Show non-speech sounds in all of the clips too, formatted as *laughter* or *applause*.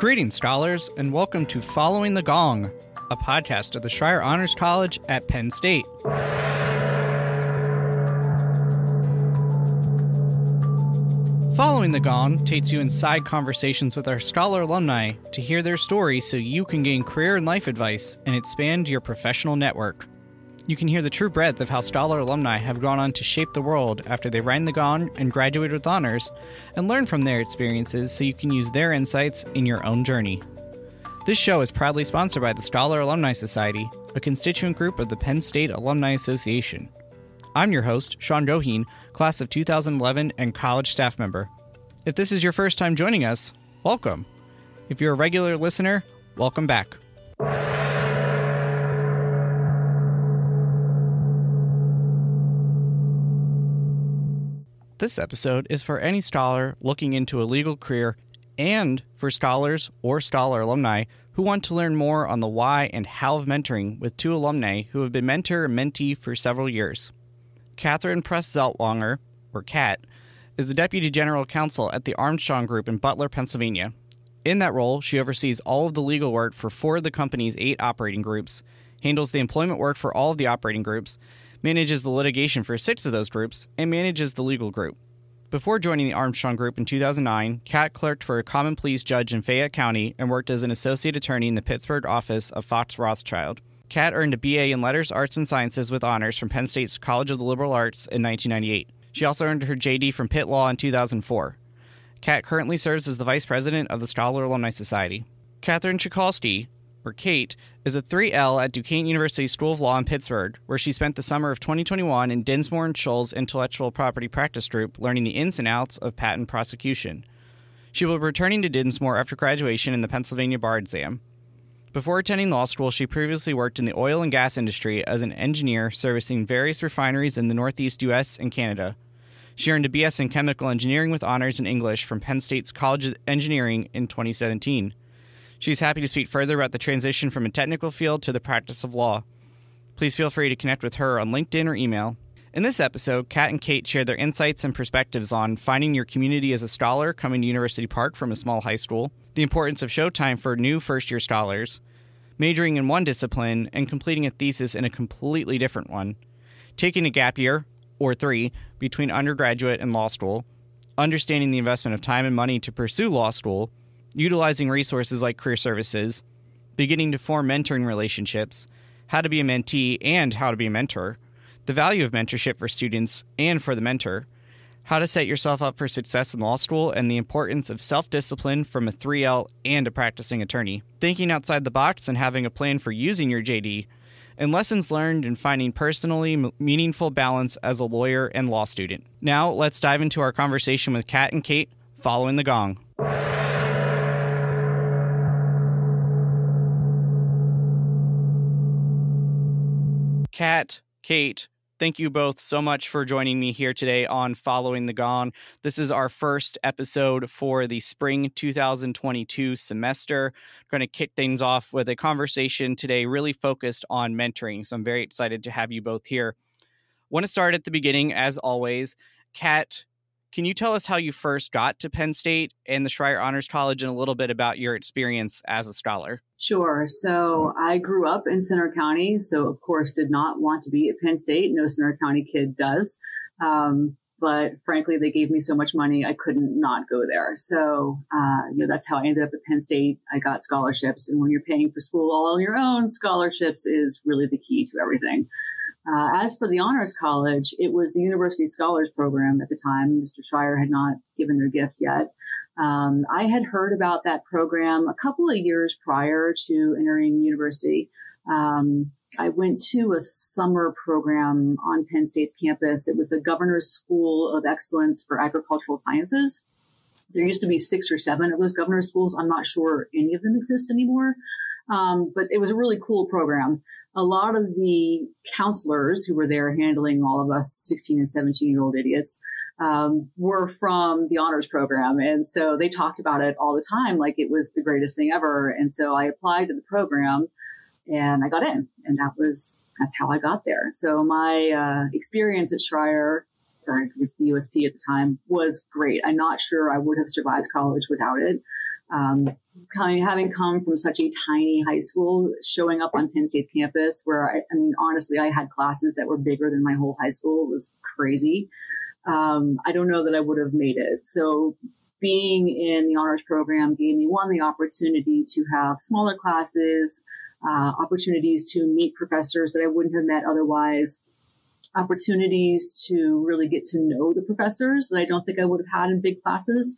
Greetings, scholars, and welcome to Following the Gong, a podcast of the Schreyer Honors College at Penn State. Following the Gong takes you inside conversations with our scholar alumni to hear their stories so you can gain career and life advice and expand your professional network. You can hear the true breadth of how scholar alumni have gone on to shape the world after they rang the gong and graduated with honors, and learn from their experiences so you can use their insights in your own journey. This show is proudly sponsored by the Scholar Alumni Society, a constituent group of the Penn State Alumni Association. I'm your host, Sean Goheen, class of 2011 and college staff member. If this is your first time joining us, welcome. If you're a regular listener, welcome back. This episode is for any scholar looking into a legal career and for scholars or scholar alumni who want to learn more on the why and how of mentoring with two alumni who have been mentor and mentee for several years. Kathryn Pruss Zeltwanger, or Kat, is the Deputy General Counsel at the Armstrong Group in Butler, Pennsylvania. In that role, she oversees all of the legal work for four of the company's eight operating groups, handles the employment work for all of the operating groups, manages the litigation for six of those groups, and manages the legal group. Before joining the Armstrong Group in 2009, Kat clerked for a common pleas judge in Fayette County and worked as an associate attorney in the Pittsburgh office of Fox Rothschild. Kat earned a BA in Letters, Arts, and Sciences with honors from Penn State's College of the Liberal Arts in 1998. She also earned her JD from Pitt Law in 2004. Kat currently serves as the vice president of the Scholar Alumni Society. Kathryn Czekalski, or Kate, is a 3L at Duquesne University School of Law in Pittsburgh, where she spent the summer of 2021 in Dinsmore and Shohl's Intellectual Property Practice Group learning the ins and outs of patent prosecution. She will be returning to Dinsmore after graduation in the Pennsylvania bar exam. Before attending law school, she previously worked in the oil and gas industry as an engineer servicing various refineries in the Northeast U.S. and Canada. She earned a BS in chemical engineering with honors in English from Penn State's College of Engineering in 2017. She's happy to speak further about the transition from a technical field to the practice of law. Please feel free to connect with her on LinkedIn or email. In this episode, Kat and Kate share their insights and perspectives on finding your community as a scholar coming to University Park from a small high school, the importance of showtime for new first year scholars, majoring in one discipline and completing a thesis in a completely different one, taking a gap year, or three, between undergraduate and law school, understanding the investment of time and money to pursue law school, utilizing resources like career services, beginning to form mentoring relationships, how to be a mentee and how to be a mentor, the value of mentorship for students and for the mentor, how to set yourself up for success in law school, and the importance of self discipline from a 3L and a practicing attorney, thinking outside the box and having a plan for using your JD, and lessons learned in finding personally meaningful balance as a lawyer and law student. Now, let's dive into our conversation with Kat and Kate following the gong. Kat, Kate, thank you both so much for joining me here today on Following the Gong. This is our first episode for the spring 2022 semester. Going to kick things off with a conversation today really focused on mentoring. So I'm very excited to have you both here. Want to start at the beginning, as always. Kat, can you tell us how you first got to Penn State and the Schreyer Honors College and a little bit about your experience as a scholar? Sure. So I grew up in Centre County, so of course did not want to be at Penn State. No Centre County kid does. Um, but frankly, they gave me so much money, I couldn't not go there. So, uh, you know, that's how I ended up at Penn State. I got scholarships. And when you're paying for school all on your own, scholarships is really the key to everything. Uh, as for the Honors College, it was the University Scholars Program at the time. Mr. Schreyer had not given their gift yet. Um, I had heard about that program a couple of years prior to entering university. Um, I went to a summer program on Penn State's campus. It was the Governor's School of Excellence for Agricultural Sciences. There used to be six or seven of those governor's schools. I'm not sure any of them exist anymore. Um, but it was a really cool program a lot of the counselors who were there handling all of us 16 and 17 year old idiots um, were from the honors program. And so they talked about it all the time, like it was the greatest thing ever. And so I applied to the program and I got in. And that was, that's how I got there. So my uh, experience at Schreyer, or I guess the USP at the time, was great. I'm not sure I would have survived college without it. Um, coming, having come from such a tiny high school, showing up on Penn State's campus, where I, I mean, honestly, I had classes that were bigger than my whole high school. It was crazy. Um, I don't know that I would have made it. So being in the honors program gave me one the opportunity to have smaller classes, uh, opportunities to meet professors that I wouldn't have met otherwise, opportunities to really get to know the professors that I don't think I would have had in big classes.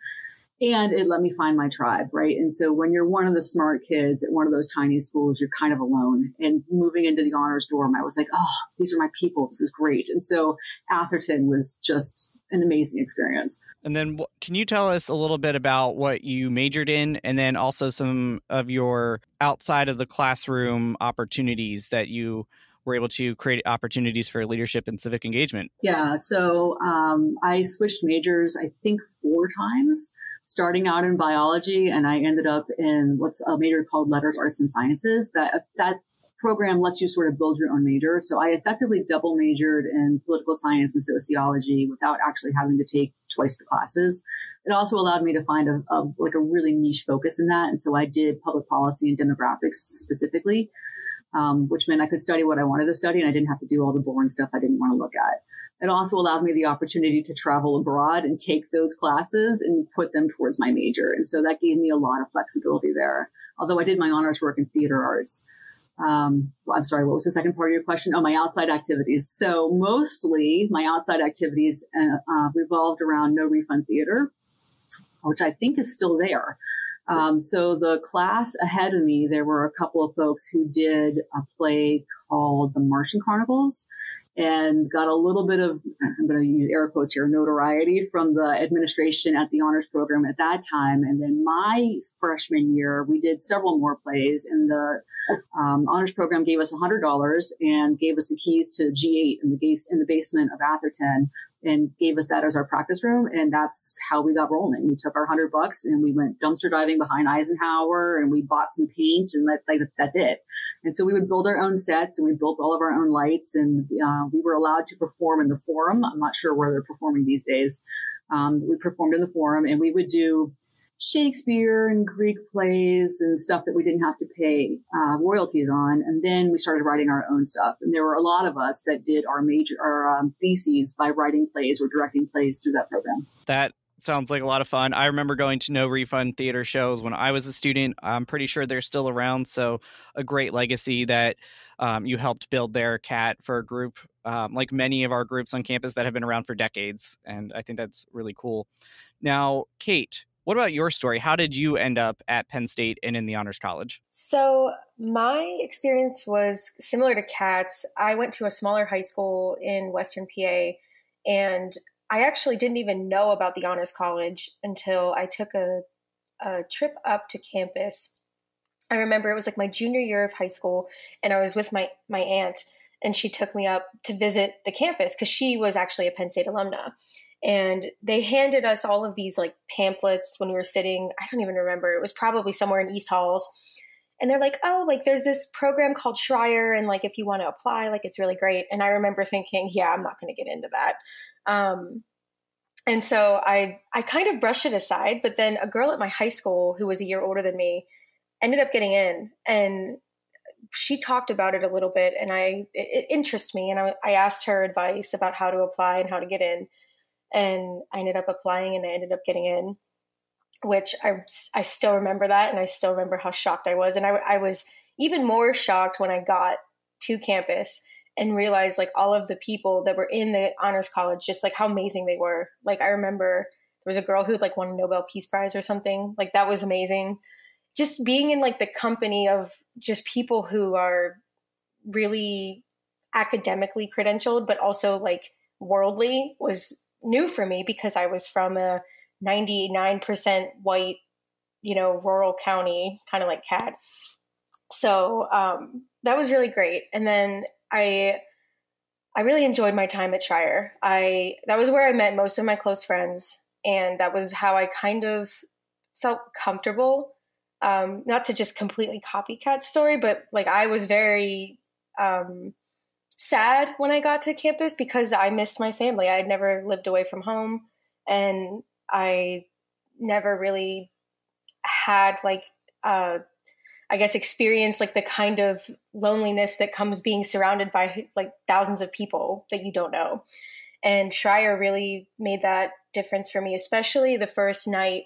And it let me find my tribe, right? And so when you're one of the smart kids at one of those tiny schools, you're kind of alone. And moving into the honors dorm, I was like, oh, these are my people. This is great. And so Atherton was just an amazing experience. And then, can you tell us a little bit about what you majored in, and then also some of your outside of the classroom opportunities that you were able to create opportunities for leadership and civic engagement? Yeah, so um, I switched majors, I think, four times. Starting out in biology, and I ended up in what's a major called Letters, Arts, and Sciences. That that program lets you sort of build your own major. So I effectively double majored in political science and sociology without actually having to take twice the classes. It also allowed me to find a, a like a really niche focus in that. And so I did public policy and demographics specifically, um, which meant I could study what I wanted to study and I didn't have to do all the boring stuff I didn't want to look at. It also allowed me the opportunity to travel abroad and take those classes and put them towards my major. And so that gave me a lot of flexibility there. Although I did my honors work in theater arts um, well, I'm sorry, what was the second part of your question? Oh, my outside activities. So mostly my outside activities uh, uh, revolved around no refund theater, which I think is still there. Um, so the class ahead of me, there were a couple of folks who did a play called The Martian Chronicles and got a little bit of, I'm going to use air quotes here, notoriety from the administration at the honors program at that time. And then my freshman year, we did several more plays, and the um, honors program gave us $100 and gave us the keys to G8 in the, base, in the basement of Atherton, and gave us that as our practice room. And that's how we got rolling. We took our hundred bucks and we went dumpster diving behind Eisenhower and we bought some paint and that, like, that's it. And so we would build our own sets and we built all of our own lights and uh, we were allowed to perform in the forum. I'm not sure where they're performing these days. Um, we performed in the forum and we would do Shakespeare and Greek plays and stuff that we didn't have to pay uh, royalties on. And then we started writing our own stuff. And there were a lot of us that did our major our um, theses by writing plays or directing plays through that program. That sounds like a lot of fun. I remember going to no refund theater shows when I was a student. I'm pretty sure they're still around. So a great legacy that um, you helped build there, Kat, for a group um, like many of our groups on campus that have been around for decades. And I think that's really cool. Now, Kate, what about your story? How did you end up at Penn State and in the Honors College? So, my experience was similar to Kat's. I went to a smaller high school in Western PA, and I actually didn't even know about the Honors College until I took a, a trip up to campus. I remember it was like my junior year of high school, and I was with my, my aunt, and she took me up to visit the campus because she was actually a Penn State alumna and they handed us all of these like pamphlets when we were sitting i don't even remember it was probably somewhere in east halls. And they're like oh like there's this program called schreyer and like if you want to apply like it's really great. And i remember thinking yeah i'm not going to get into that. Um, and so i i kind of brushed it aside but then a girl at my high school who was a year older than me ended up getting in and she talked about it a little bit and i it, it interested me and I, I asked her advice about how to apply and how to get in and I ended up applying and I ended up getting in, which I, I still remember that. And I still remember how shocked I was. And I, I was even more shocked when I got to campus and realized like all of the people that were in the honors college, just like how amazing they were. Like I remember there was a girl who like won a Nobel Peace Prize or something. Like that was amazing. Just being in like the company of just people who are really academically credentialed, but also like worldly was new for me because I was from a 99% white, you know, rural county, kind of like Kat. So um, that was really great. And then I, I really enjoyed my time at Schreyer. I that was where I met most of my close friends, and that was how I kind of felt comfortable. Um, not to just completely copy Kat's story, but like I was very um, sad when I got to campus because I missed my family. I had never lived away from home and I never really had like uh I guess experience like the kind of loneliness that comes being surrounded by like thousands of people that you don't know. And Schreyer really made that difference for me, especially the first night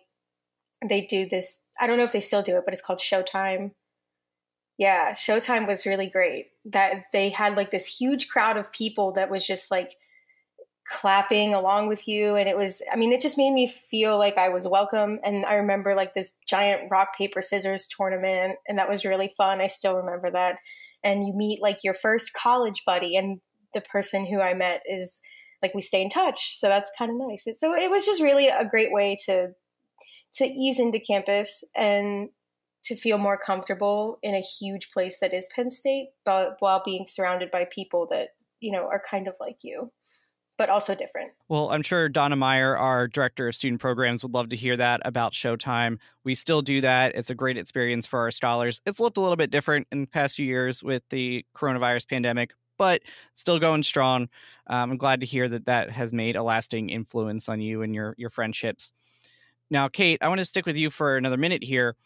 they do this. I don't know if they still do it, but it's called Showtime. Yeah, Showtime was really great. That they had like this huge crowd of people that was just like clapping along with you and it was i mean it just made me feel like i was welcome and i remember like this giant rock paper scissors tournament and that was really fun. I still remember that. And you meet like your first college buddy and the person who i met is like we stay in touch so that's kind of nice. So it was just really a great way to to ease into campus and to feel more comfortable in a huge place that is penn state but while being surrounded by people that you know are kind of like you but also different. Well, I'm sure Donna Meyer, our director of student programs, would love to hear that about Showtime. We still do that. It's a great experience for our scholars. It's looked a little bit different in the past few years with the coronavirus pandemic, but still going strong. Um, I'm glad to hear that that has made a lasting influence on you and your your friendships. Now, Kate, I want to stick with you for another minute here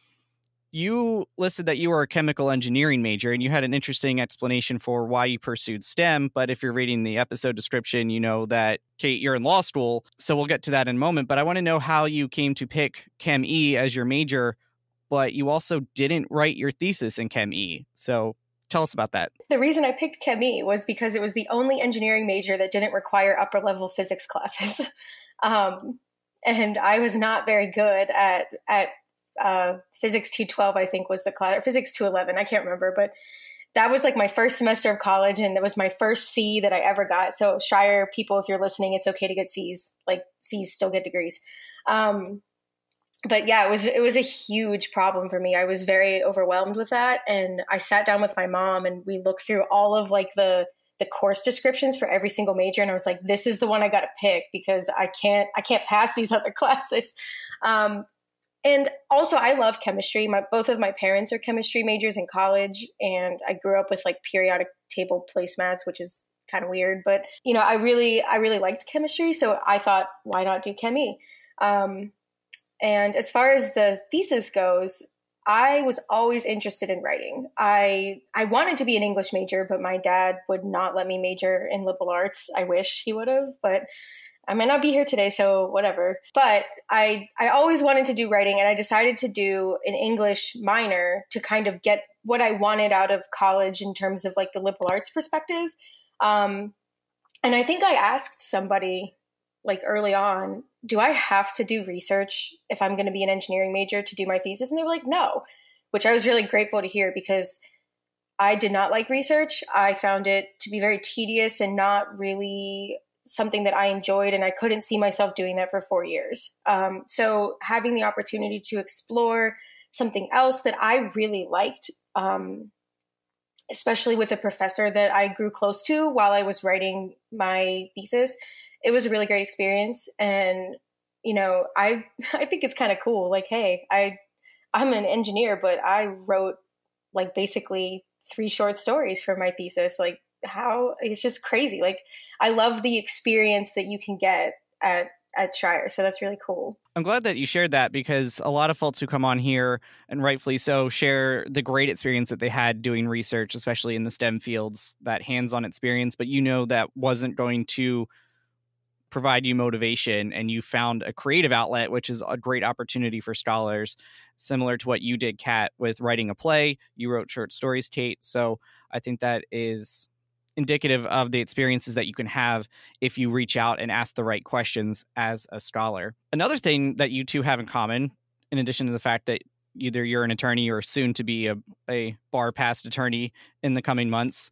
you listed that you were a chemical engineering major and you had an interesting explanation for why you pursued STEM. But if you're reading the episode description, you know that, Kate, you're in law school. So we'll get to that in a moment. But I want to know how you came to pick Chem E as your major, but you also didn't write your thesis in Chem E. So tell us about that. The reason I picked Chem E was because it was the only engineering major that didn't require upper level physics classes. *laughs* um, and I was not very good at at uh, physics 212 i think was the class or physics 211 i can't remember but that was like my first semester of college and it was my first c that i ever got. So Schreyer people if you're listening it's okay to get c's like c's still get degrees. Um, but yeah it was it was a huge problem for me. I was very overwhelmed with that and i sat down with my mom and we looked through all of like the the course descriptions for every single major and i was like this is the one i got to pick because i can't i can't pass these other *laughs* classes. Um, and also, I love chemistry. My both of my parents are chemistry majors in college, and I grew up with like periodic table placemats, which is kind of weird. But you know, I really, I really liked chemistry, so I thought, why not do chemi? Um, and as far as the thesis goes, I was always interested in writing. I I wanted to be an English major, but my dad would not let me major in liberal arts. I wish he would have, but I might not be here today, so whatever. But I I always wanted to do writing, and I decided to do an English minor to kind of get what I wanted out of college in terms of like the liberal arts perspective. Um, and I think I asked somebody like early on, do I have to do research if I'm going to be an engineering major to do my thesis? And they were like, no, which I was really grateful to hear because I did not like research. I found it to be very tedious and not really something that I enjoyed, and I couldn't see myself doing that for four years. Um, so having the opportunity to explore something else that I really liked, um, especially with a professor that I grew close to while I was writing my thesis, it was a really great experience. And you know, I *laughs* I think it's kind of cool. Like, hey, I I'm an engineer, but I wrote like basically three short stories for my thesis. Like how it's just crazy. Like I love the experience that you can get at at Schreyer. So that's really cool. I'm glad that you shared that because a lot of folks who come on here, and rightfully so, share the great experience that they had doing research, especially in the STEM fields, that hands on experience. But you know that wasn't going to provide you motivation and you found a creative outlet which is a great opportunity for scholars similar to what you did kat with writing a play you wrote short stories kate so i think that is indicative of the experiences that you can have if you reach out and ask the right questions as a scholar. Another thing that you two have in common, in addition to the fact that either you're an attorney or soon to be a, a bar passed attorney in the coming months,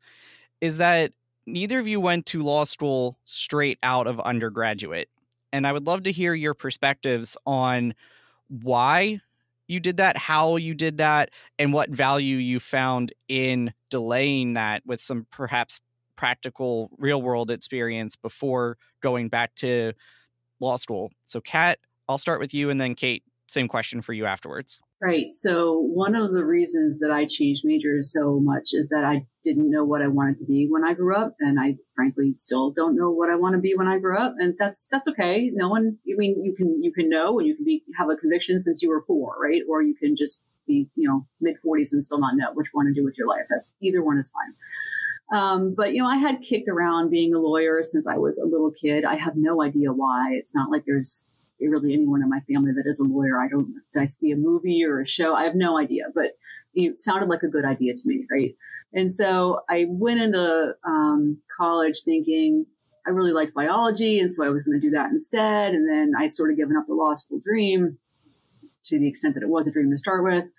is that neither of you went to law school straight out of undergraduate. And I would love to hear your perspectives on why you did that, how you did that, and what value you found in delaying that with some perhaps practical real world experience before going back to law school. So, Kat, I'll start with you, and then Kate, same question for you afterwards. Right. So one of the reasons that I changed majors so much is that I didn't know what I wanted to be when I grew up, and I frankly still don't know what I want to be when I grow up, and that's that's okay. No one. I mean, you can you can know, and you can be have a conviction since you were four, right? Or you can just be you know mid forties and still not know what you want to do with your life. That's either one is fine. Um, but you know, I had kicked around being a lawyer since I was a little kid. I have no idea why. It's not like there's really anyone in my family that is a lawyer. I don't, I see a movie or a show? I have no idea, but it sounded like a good idea to me, right? And so I went into um, college thinking I really liked biology, and so I was going to do that instead. And then I sort of given up the law school dream to the extent that it was a dream to start with,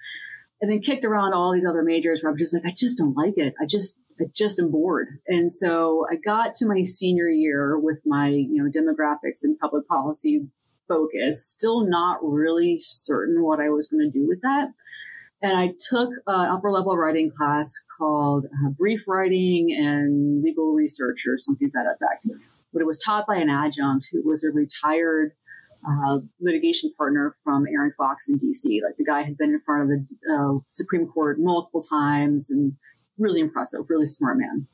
and then kicked around all these other majors where I'm just like, I just don't like it. I just, just am bored. And so I got to my senior year with my, you know, demographics and public policy focus, still not really certain what I was going to do with that. And I took an upper level writing class called uh, Brief Writing and Legal Research or something to that effect. But it was taught by an adjunct who was a retired uh, litigation partner from Arent Fox in DC. Like the guy had been in front of the uh, Supreme Court multiple times and really impressive, really smart man.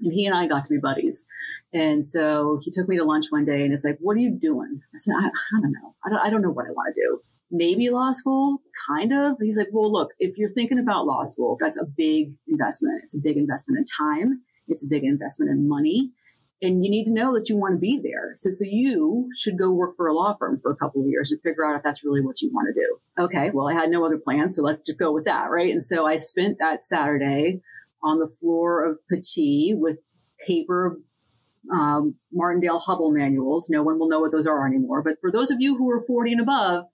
And he and I got to be buddies. And so he took me to lunch one day and it's like, what are you doing? I said, I, I don't know. I don't, I don't know what I want to do. Maybe law school, kind of. He's like, well, look, if you're thinking about law school, that's a big investment. It's a big investment in time. It's a big investment in money. And you need to know that you want to be there. So, so you should go work for a law firm for a couple of years and figure out if that's really what you want to do. Okay. Well, I had no other plan. So let's just go with that. Right. And so I spent that Saturday on the floor of Pattee with paper um, Martindale Hubbell manuals. No one will know what those are anymore. But for those of you who are 40 and above,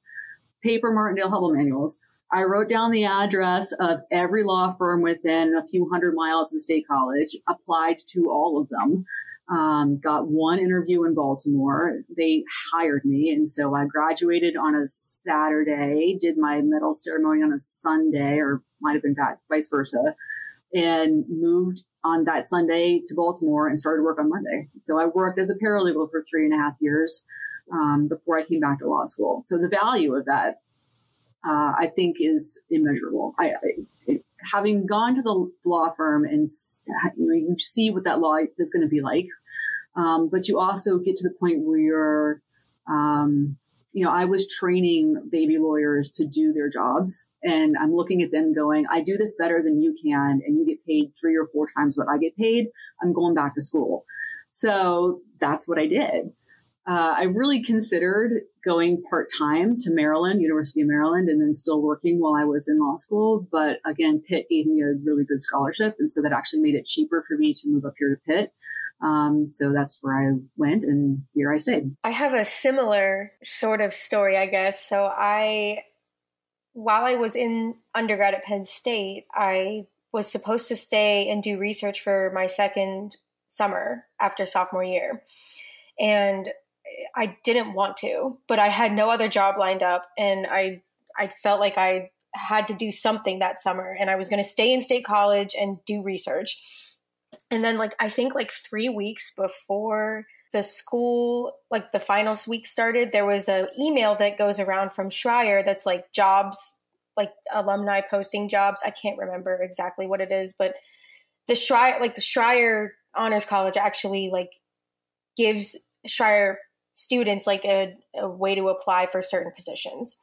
paper Martindale Hubbell manuals. I wrote down the address of every law firm within a few hundred miles of State College, applied to all of them, um, got one interview in Baltimore. They hired me. And so I graduated on a Saturday, did my medal ceremony on a Sunday, or might have been vice versa and moved on that Sunday to Baltimore and started work on Monday. So I worked as a paralegal for three and a half years um, before I came back to law school. So the value of that, uh, I think, is immeasurable. I, I having gone to the law firm and you know you see what that law is going to be like, um, but you also get to the point where you're um, you know, I was training baby lawyers to do their jobs and I'm looking at them going, I do this better than you can and you get paid three or four times what I get paid. I'm going back to school. So that's what I did. Uh, I really considered going part time to Maryland, University of Maryland, and then still working while I was in law school. But again, Pitt gave me a really good scholarship. And so that actually made it cheaper for me to move up here to Pitt. Um, so that's where I went, and here I stayed. I have a similar sort of story, I guess. So I, while I was in undergrad at Penn State, I was supposed to stay and do research for my second summer after sophomore year, and I didn't want to, but I had no other job lined up, and I I felt like I had to do something that summer, and I was going to stay in state college and do research and then like I think like 3 weeks before the school like the finals week started, there was an email that goes around from Schreyer that's like jobs like alumni posting jobs. I can't remember exactly what it is, but the Schreyer like the Schreyer Honors College actually like gives Schreyer students like a, a way to apply for certain positions.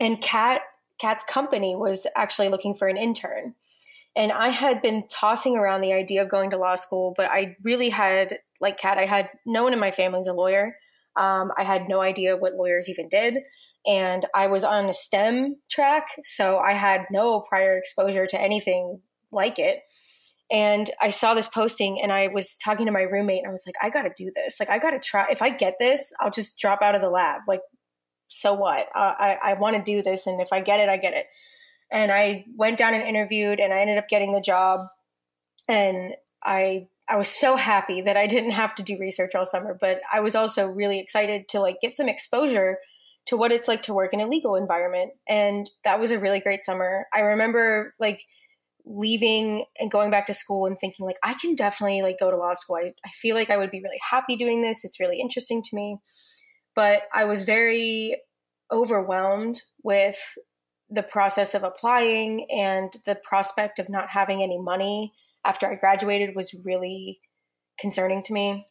And Kat Kat's company was actually looking for an intern. And I had been tossing around the idea of going to law school, but I really had, like Kat, I had no one in my family is a lawyer. Um, I had no idea what lawyers even did. And I was on a STEM track, so I had no prior exposure to anything like it. And I saw this posting and I was talking to my roommate and I was like, I gotta do this. Like, I gotta try. If I get this, I'll just drop out of the lab. Like, so what? Uh, I, I wanna do this. And if I get it, I get it. And I went down and interviewed and I ended up getting the job. And I I was so happy that I didn't have to do research all summer, but I was also really excited to like get some exposure to what it's like to work in a legal environment. And that was a really great summer. I remember like leaving and going back to school and thinking like I can definitely like go to law school. I, I feel like I would be really happy doing this. It's really interesting to me. But I was very overwhelmed with the process of applying and the prospect of not having any money after I graduated was really concerning to me.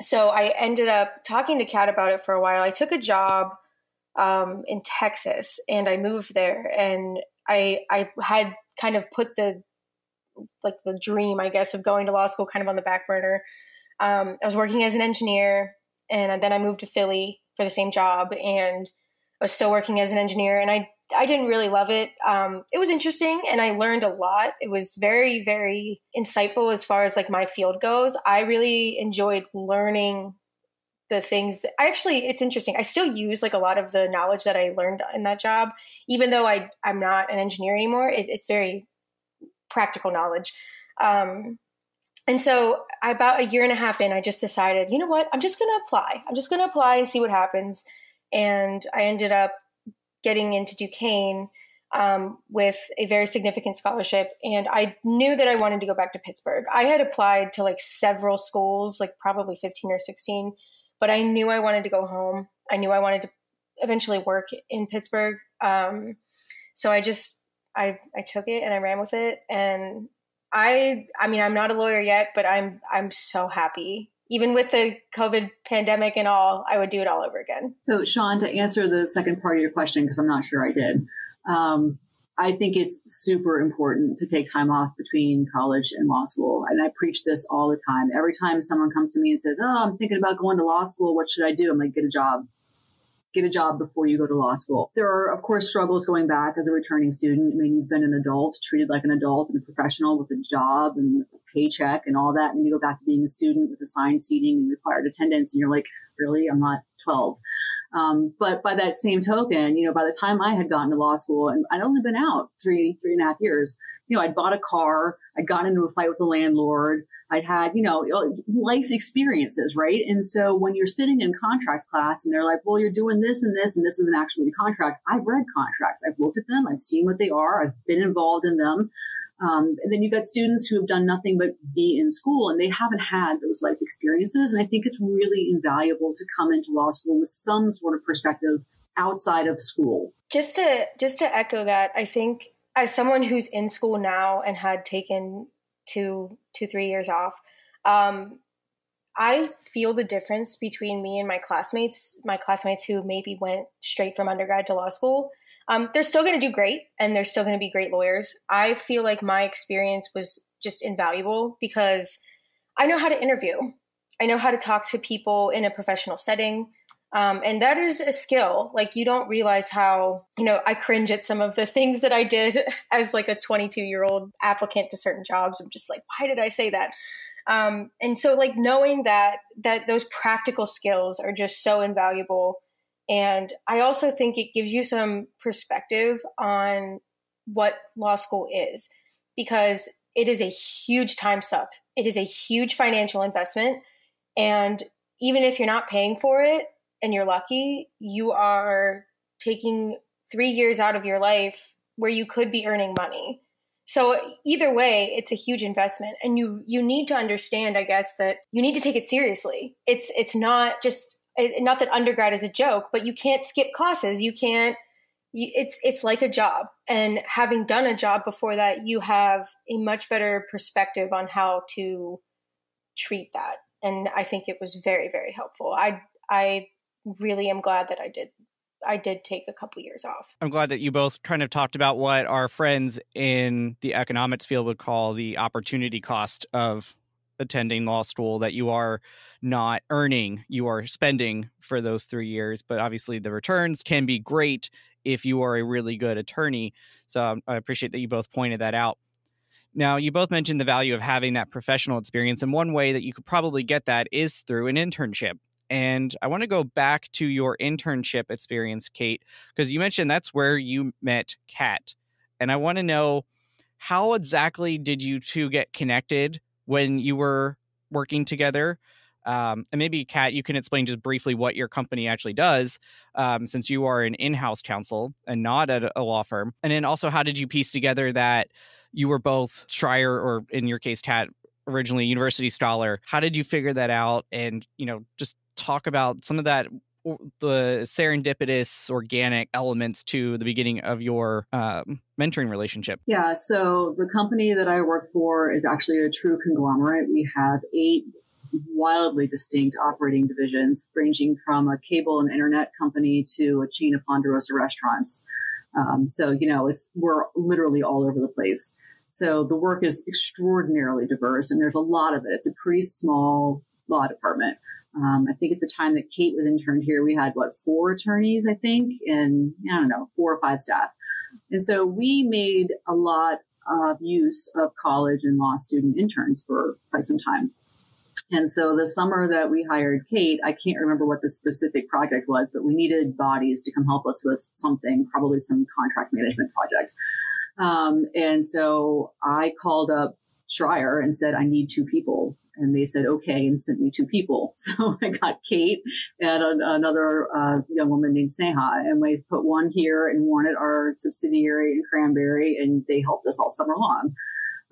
So I ended up talking to Kat about it for a while. I took a job um, in Texas and I moved there and I I had kind of put the like the dream, I guess, of going to law school kind of on the back burner. Um, I was working as an engineer and then I moved to Philly for the same job and I was still working as an engineer and I I didn't really love it. Um, it was interesting and I learned a lot. It was very, very insightful as far as like my field goes. I really enjoyed learning the things I actually it's interesting. I still use like a lot of the knowledge that I learned in that job, even though I I'm not an engineer anymore. It, it's very practical knowledge. Um, and so about a year and a half in, I just decided, you know what, I'm just going to apply. I'm just going to apply and see what happens. And I ended up getting into Duquesne um, with a very significant scholarship. And I knew that I wanted to go back to Pittsburgh. I had applied to like several schools, like probably 15 or 16, but I knew I wanted to go home. I knew I wanted to eventually work in Pittsburgh. Um, so I just, I, I took it and I ran with it. And I, I mean, I'm not a lawyer yet, but I'm, I'm so happy even with the COVID pandemic and all, I would do it all over again. So, Sean, to answer the second part of your question, because I'm not sure I did, um, I think it's super important to take time off between college and law school. And I preach this all the time. Every time someone comes to me and says, Oh, I'm thinking about going to law school, what should I do? I'm like, get a job get a job before you go to law school. There are, of course, struggles going back as a returning student. I mean, you've been an adult, treated like an adult and a professional with a job and a paycheck and all that. And you go back to being a student with assigned seating and required attendance. And you're like, really? I'm not 12. Um, but by that same token, you know, by the time I had gotten to law school and I'd only been out three, three and a half years, you know, I'd bought a car, I'd gotten into a fight with the landlord, I'd had, you know, life experiences, right? And so when you're sitting in contracts class and they're like, well, you're doing this and this, and this isn't actually a contract. I've read contracts. I've looked at them. I've seen what they are. I've been involved in them. Um, and then you've got students who have done nothing but be in school and they haven't had those life experiences. And I think it's really invaluable to come into law school with some sort of perspective outside of school. Just to just to echo that, I think as someone who's in school now and had taken two two three years off. Um, i feel the difference between me and my classmates my classmates who maybe went straight from undergrad to law school. Um, they're still going to do great and they're still going to be great lawyers. I feel like my experience was just invaluable because i know how to interview. I know how to talk to people in a professional setting um, and that is a skill. Like you don't realize how, you know, I cringe at some of the things that I did *laughs* as like a 22 year old applicant to certain jobs. I'm just like, why did I say that? Um, and so like knowing that, that those practical skills are just so invaluable. And I also think it gives you some perspective on what law school is because it is a huge time suck. It is a huge financial investment. And even if you're not paying for it, and you're lucky, you are taking three years out of your life where you could be earning money. So either way, it's a huge investment, and you you need to understand, I guess, that you need to take it seriously. It's it's not just not that undergrad is a joke, but you can't skip classes. You can't. It's it's like a job, and having done a job before that, you have a much better perspective on how to treat that. And I think it was very very helpful. I I really am glad that I did I did take a couple years off. I'm glad that you both kind of talked about what our friends in the economics field would call the opportunity cost of attending law school that you are not earning, you are spending for those 3 years, but obviously the returns can be great if you are a really good attorney. So um, I appreciate that you both pointed that out. Now, you both mentioned the value of having that professional experience, and one way that you could probably get that is through an internship. And I want to go back to your internship experience, Kate, because you mentioned that's where you met Kat. And I want to know how exactly did you two get connected when you were working together? Um, and maybe, Kat, you can explain just briefly what your company actually does, um, since you are an in house counsel and not at a law firm. And then also, how did you piece together that you were both Schreyer, or in your case, Kat, originally university scholar? How did you figure that out? And, you know, just talk about some of that the serendipitous, organic elements to the beginning of your um, mentoring relationship? Yeah, so the company that I work for is actually a true conglomerate. We have eight wildly distinct operating divisions, ranging from a cable and internet company to a chain of Ponderosa restaurants. Um, so, you know, it's, we're literally all over the place. So the work is extraordinarily diverse and there's a lot of it. It's a pretty small law department. Um, I think at the time that Kate was interned here, we had what, four attorneys, I think, and I don't know, four or five staff. And so we made a lot of use of college and law student interns for quite some time. And so the summer that we hired Kate, I can't remember what the specific project was, but we needed bodies to come help us with something, probably some contract management project. Um, and so I called up Schreyer and said, I need two people. And they said, okay, and sent me two people. *laughs* So I got Kate and a, another uh, young woman named Sneha. And we put one here and one at our subsidiary in Cranberry, and they helped us all summer long.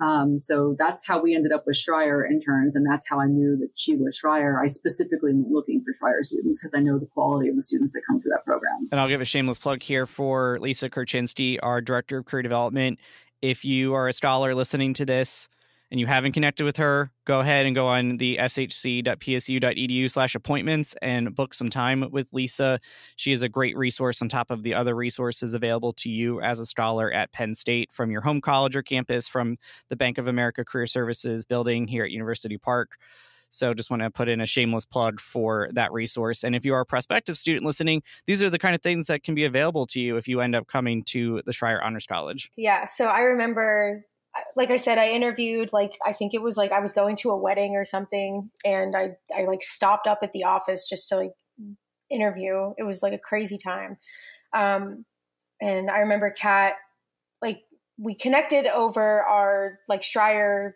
Um, so that's how we ended up with Schreyer interns, and that's how I knew that she was Schreyer. I specifically am looking for Schreyer students because I know the quality of the students that come through that program. And I'll give a shameless plug here for Lisa Kurchinski, our director of career development. If you are a scholar listening to this, and you haven't connected with her, go ahead and go on the shc.psu.edu slash appointments and book some time with Lisa. She is a great resource on top of the other resources available to you as a scholar at Penn State from your home college or campus, from the Bank of America Career Services building here at University Park. So just want to put in a shameless plug for that resource. And if you are a prospective student listening, these are the kind of things that can be available to you if you end up coming to the Schreyer Honors College. Yeah. So I remember like I said, I interviewed like I think it was like I was going to a wedding or something, and I I like stopped up at the office just to like interview. It was like a crazy time, um, and I remember Kat like we connected over our like Schreyer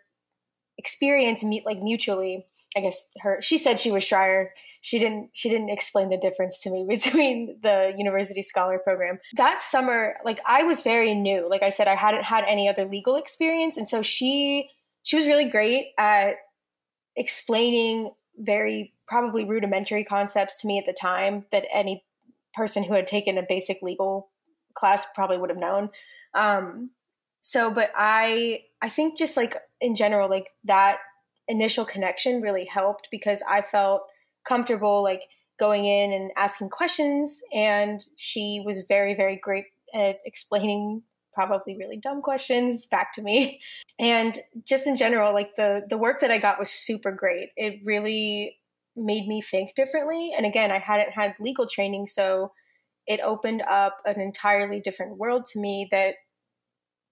experience meet like mutually, I guess her she said she was Schreyer. She didn't she didn't explain the difference to me *laughs* between the university scholar program. That summer, like I was very new. Like I said, I hadn't had any other legal experience. And so she she was really great at explaining very probably rudimentary concepts to me at the time that any person who had taken a basic legal class probably would have known. Um, so, but I I think just like in general, like that initial connection really helped because I felt comfortable like going in and asking questions and she was very very great at explaining probably really dumb questions back to me. *laughs* And just in general like the the work that I got was super great. It really made me think differently. And again I hadn't had legal training so it opened up an entirely different world to me that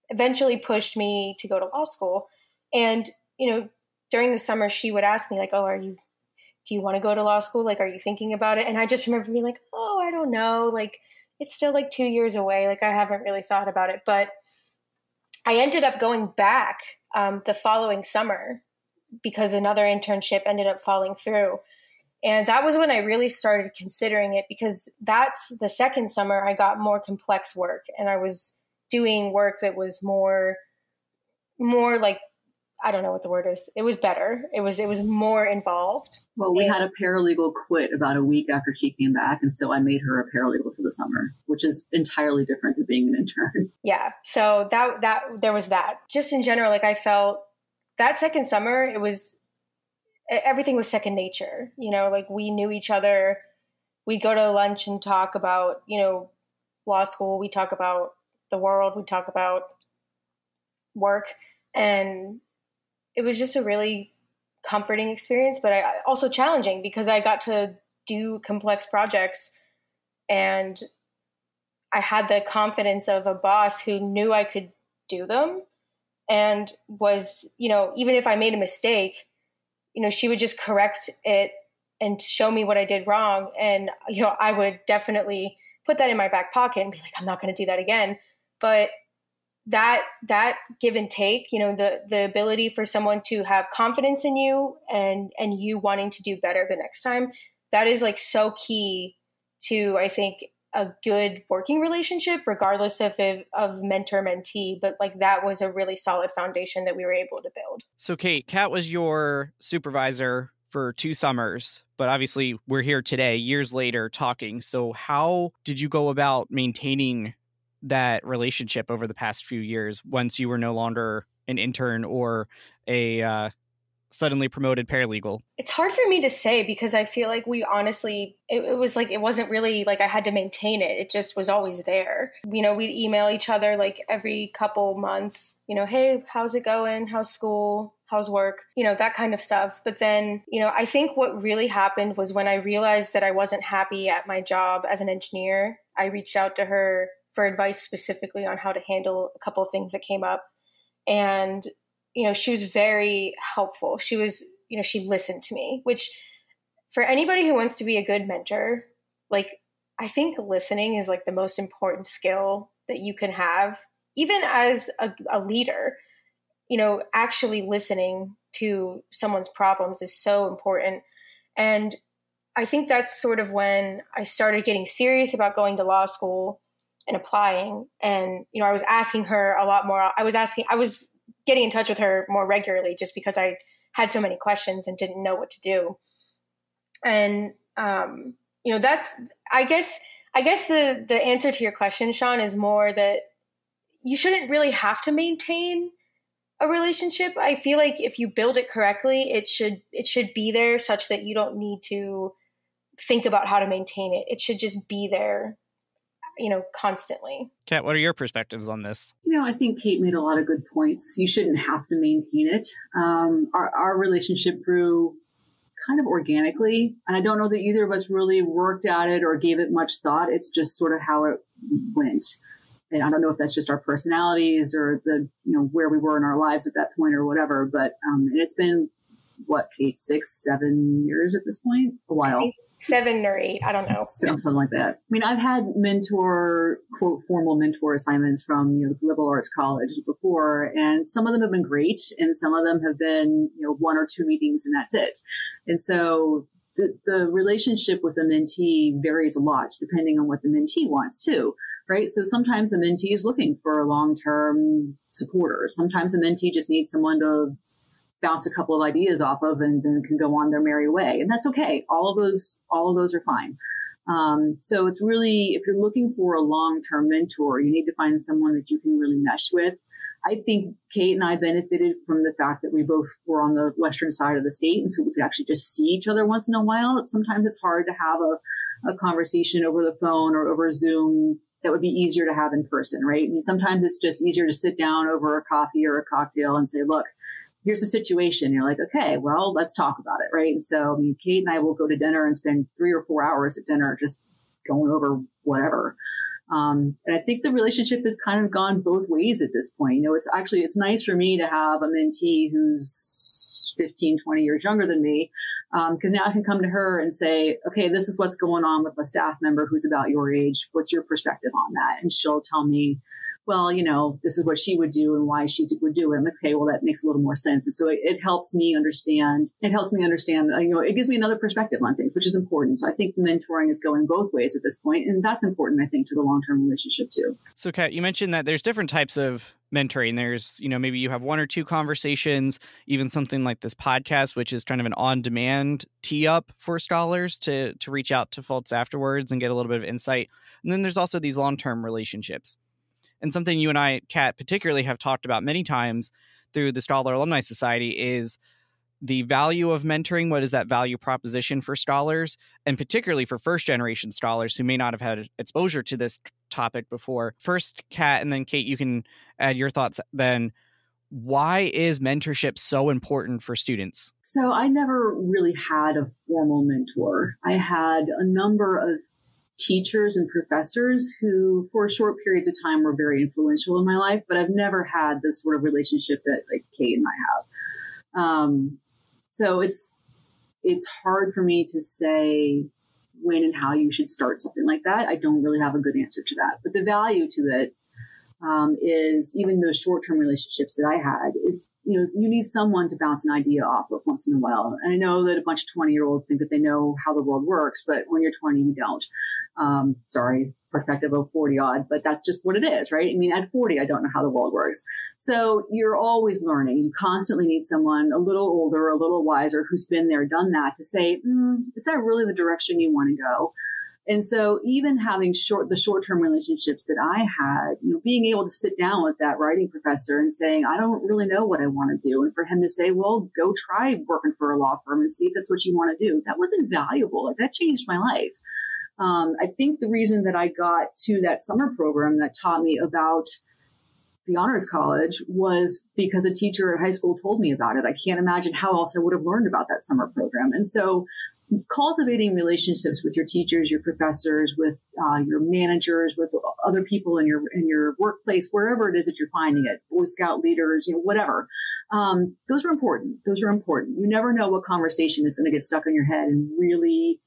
eventually pushed me to go to law school. And you know during the summer she would ask me like oh are you do you want to go to law school? Like are you thinking about it? And i just remember being like oh i don't know. Like it's still like two years away. Like i haven't really thought about it. But i ended up going back um, the following summer because another internship ended up falling through. And that was when i really started considering it because that's the second summer i got more complex work and i was doing work that was more more like I don't know what the word is. It was better. It was it was more involved. Well, we and, had a paralegal quit about a week after she came back, and so I made her a paralegal for the summer, which is entirely different than being an intern. *laughs* Yeah. So that that there was that. Just in general, like I felt that second summer, it was everything was second nature. You know, like we knew each other. We'd go to lunch and talk about, you know, law school. We talk about the world. We talk about work and it was just a really comforting experience, but I, also challenging because I got to do complex projects and I had the confidence of a boss who knew I could do them and was, you know, even if I made a mistake, you know, she would just correct it and show me what I did wrong. And, you know, I would definitely put that in my back pocket and be like, I'm not going to do that again. But that that give and take you know the the ability for someone to have confidence in you and and you wanting to do better the next time that is like so key to i think a good working relationship regardless of of mentor mentee but like that was a really solid foundation that we were able to build so kate kat was your supervisor for two summers, but obviously we're here today, years later, talking. So, how did you go about maintaining that relationship over the past few years once you were no longer an intern or a uh, suddenly promoted paralegal? It's hard for me to say because I feel like we honestly, it, it, was like, it wasn't really like I had to maintain it. It just was always there. You know, we'd email each other like every couple months, you know, hey, how's it going? How's school? How's work? You know, that kind of stuff. But then, you know, I think what really happened was when I realized that I wasn't happy at my job as an engineer, I reached out to her for advice specifically on how to handle a couple of things that came up. And you know, she was very helpful. She was, you know, she listened to me, which for anybody who wants to be a good mentor, like I think listening is like the most important skill that you can have, even as a, a leader. You know, actually listening to someone's problems is so important. And I think that's sort of when I started getting serious about going to law school and applying. And, you know, I was asking her a lot more. I was asking, I was getting in touch with her more regularly just because I had so many questions and didn't know what to do. And um, you know, that's I guess I guess the the answer to your question, Sean, is more that you shouldn't really have to maintain a relationship. I feel like if you build it correctly, it should it should be there such that you don't need to think about how to maintain it. It should just be there you know, constantly. Kat, what are your perspectives on this? You know, I think Kate made a lot of good points. You shouldn't have to maintain it. Um, our, our relationship grew kind of organically. And I don't know that either of us really worked at it or gave it much thought. It's just sort of how it went. And I don't know if that's just our personalities or the, you know, where we were in our lives at that point or whatever. But um, and it's been what, Kate, six, seven years at this point? A while seven or eight. I don't know. *laughs* Something like that. I mean, I've had mentor, quote, formal mentor assignments from, you know, liberal arts college before, and some of them have been great, and some of them have been, you know, one or two meetings and that's it. And so the, the relationship with a mentee varies a lot depending on what the mentee wants too, right? So sometimes a mentee is looking for a long-term supporter. Sometimes a mentee just needs someone to bounce a couple of ideas off of and then can go on their merry way. And that's okay. All of those, all of those are fine. Um, so it's really, if you're looking for a long-term mentor, you need to find someone that you can really mesh with. I think Kate and I benefited from the fact that we both were on the western side of the state, and so we could actually just see each other once in a while. Sometimes it's hard to have a, a conversation over the phone or over Zoom that would be easier to have in person, right? I mean, sometimes it's just easier to sit down over a coffee or a cocktail and say, look, here's the situation. You're like, okay, well, let's talk about it, right? And so, I mean, Kate and I will go to dinner and spend three or four hours at dinner just going over whatever. Um, and I think the relationship has kind of gone both ways at this point. You know, it's actually, it's nice for me to have a mentee who's 15, 20 years younger than me. Um, cause now I can come to her and say, okay, this is what's going on with a staff member who's about your age. What's your perspective on that? And she'll tell me, well, you know, this is what she would do and why she would do it. I'm like, okay, well, that makes a little more sense. And so it, it, helps me understand, it helps me understand, uh, you know, it gives me another perspective on things, which is important. So I think mentoring is going both ways at this point, And that's important, I think, to the long term relationship too. So, Kat, you mentioned that there's different types of mentoring. There's, you know, maybe you have one or two conversations, even something like this podcast, which is kind of an on-demand tee up for scholars to to reach out to folks afterwards and get a little bit of insight. And then there's also these long-term relationships and something you and I, Kat, particularly have talked about many times through the Scholar Alumni Society is the value of mentoring. What is that value proposition for scholars, and particularly for first generation scholars who may not have had exposure to this topic before? First, Kat, and then Kate, you can add your thoughts then. Why is mentorship so important for students? So, I never really had a formal mentor. I had a number of teachers and professors who, for short periods of time, were very influential in my life. But I've never had this sort of relationship that like Kate and I have. Um, so it's it's hard for me to say when and how you should start something like that. I don't really have a good answer to that. But the value to it, um, is even those short-term relationships that I had. It's you know you need someone to bounce an idea off of once in a while. And I know that a bunch of twenty-year-olds think that they know how the world works, but when you're twenty, you don't. Um, sorry, perspective of forty odd, but that's just what it is, right? I mean, at forty, I don't know how the world works. So you're always learning. You constantly need someone a little older, a little wiser, who's been there, done that, to say, mm, is that really the direction you want to go? And so even having short, the short term relationships that I had, you know, being able to sit down with that writing professor and saying, I don't really know what I want to do. And for him to say, well, go try working for a law firm and see if that's what you want to do. That was invaluable. Like that changed my life. Um, I think the reason that I got to that summer program that taught me about the honors college was because a teacher at high school told me about it. I can't imagine how else I would have learned about that summer program. And so cultivating relationships with your teachers, your professors, with uh, your managers, with other people in your in your workplace, wherever it is that you're finding it, Boy Scout leaders, you know, whatever. Um, those are important. Those are important. You never know what conversation is going to get stuck in your head and really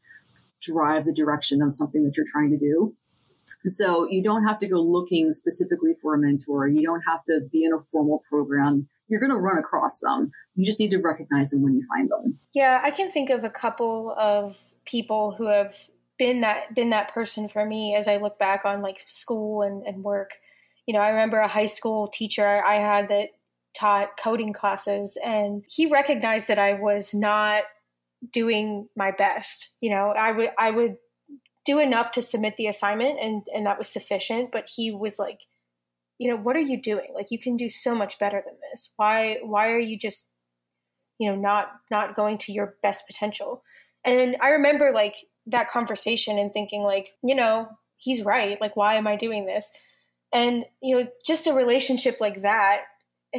drive the direction of something that you're trying to do. And so you don't have to go looking specifically for a mentor. You don't have to be in a formal program you're going to run across them. You just need to recognize them when you find them. Yeah, I can think of a couple of people who have been that been that person for me as I look back on like school and, and work. You know, I remember a high school teacher I had that taught coding classes and he recognized that I was not doing my best. You know, I would I would do enough to submit the assignment and and that was sufficient, but he was like you know, what are you doing? Like you can do so much better than this. Why why are you just you know not not going to your best potential? And I remember like that conversation and thinking like, you know, he's right. Like why am I doing this? And you know, just a relationship like that,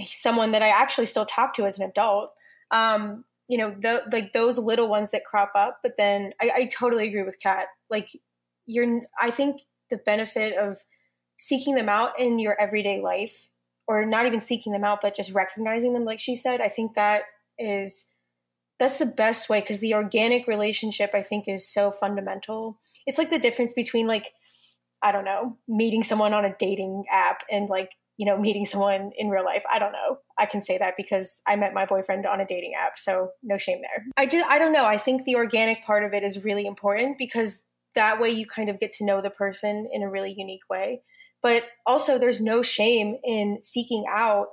someone that I actually still talk to as an adult, um, you know, the, like those little ones that crop up. But then I, I totally agree with Kat. Like you're, I think the benefit of seeking them out in your everyday life or not even seeking them out but just recognizing them like she said i think that is that's the best way because the organic relationship i think is so fundamental. It's like the difference between like i don't know meeting someone on a dating app and like you know meeting someone in real life. I don't know. I can say that because i met my boyfriend on a dating app so no shame there. I just i don't know. I think the organic part of it is really important because that way you kind of get to know the person in a really unique way but also, there's no shame in seeking out,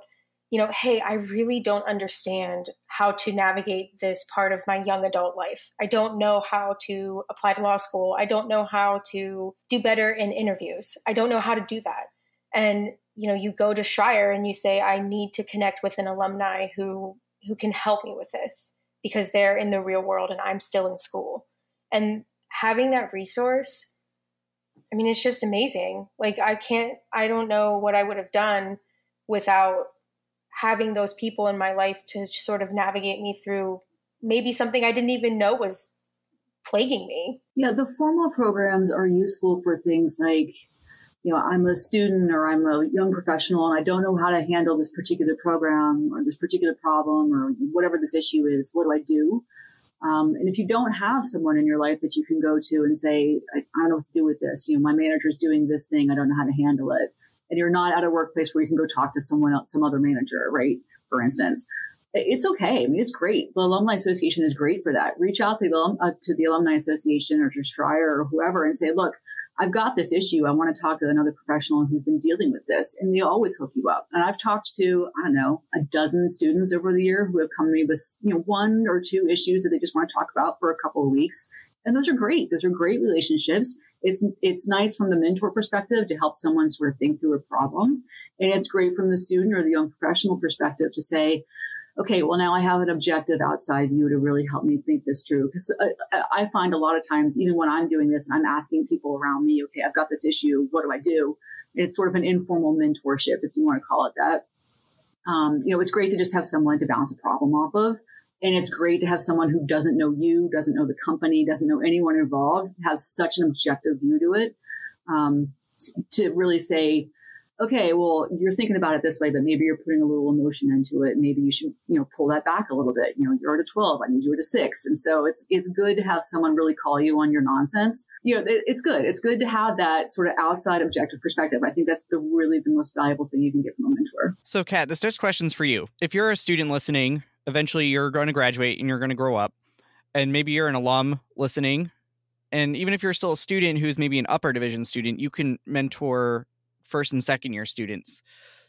you know, hey, I really don't understand how to navigate this part of my young adult life. I don't know how to apply to law school. I don't know how to do better in interviews. I don't know how to do that. And, you know, you go to Schreyer and you say, I need to connect with an alumni who who can help me with this because they're in the real world and I'm still in school. And having that resource I mean, it's just amazing. Like, I can't, I don't know what I would have done without having those people in my life to sort of navigate me through maybe something I didn't even know was plaguing me. Yeah, the formal programs are useful for things like, you know, I'm a student or I'm a young professional and I don't know how to handle this particular program or this particular problem or whatever this issue is. What do I do? Um, and if you don't have someone in your life that you can go to and say, I, I don't know what to do with this, you know, my manager's doing this thing, I don't know how to handle it. And you're not at a workplace where you can go talk to someone else, some other manager, right? For instance, it's okay. I mean, it's great. The Alumni Association is great for that. Reach out to the, uh, to the Alumni Association or to Schreyer or whoever and say, look, I've got this issue. I want to talk to another professional who's been dealing with this. And they always hook you up. And I've talked to, I don't know, a dozen students over the year who have come to me with, you know, one or two issues that they just want to talk about for a couple of weeks. And those are great. Those are great relationships. It's, it's nice from the mentor perspective to help someone sort of think through a problem. And it's great from the student or the young professional perspective to say, okay, well, now I have an objective outside you to really help me think this through. Because I, I, find a lot of times, even when I'm doing this I'm asking people around me, okay, I've got this issue, what do I do? It's sort of an informal mentorship, if you want to call it that. Um, you know, it's great to just have someone to bounce a problem off of. And it's great to have someone who doesn't know you, doesn't know the company, doesn't know anyone involved, has such an objective view to it. Um, to really say, okay, well, you're thinking about it this way, but maybe you're putting a little emotion into it. Maybe you should, you know, pull that back a little bit. You know, you're at a 12. I need you at a six. And so it's, it's good to have someone really call you on your nonsense. You know, it, it's good. It's good to have that sort of outside objective perspective. I think that's the really the most valuable thing you can get from a mentor. So, Kat, this next question's for you. If you're a student listening, eventually you're going to graduate and you're going to grow up, and maybe you're an alum listening and even if you're still a student who's maybe an upper division student, you can mentor first and second year students.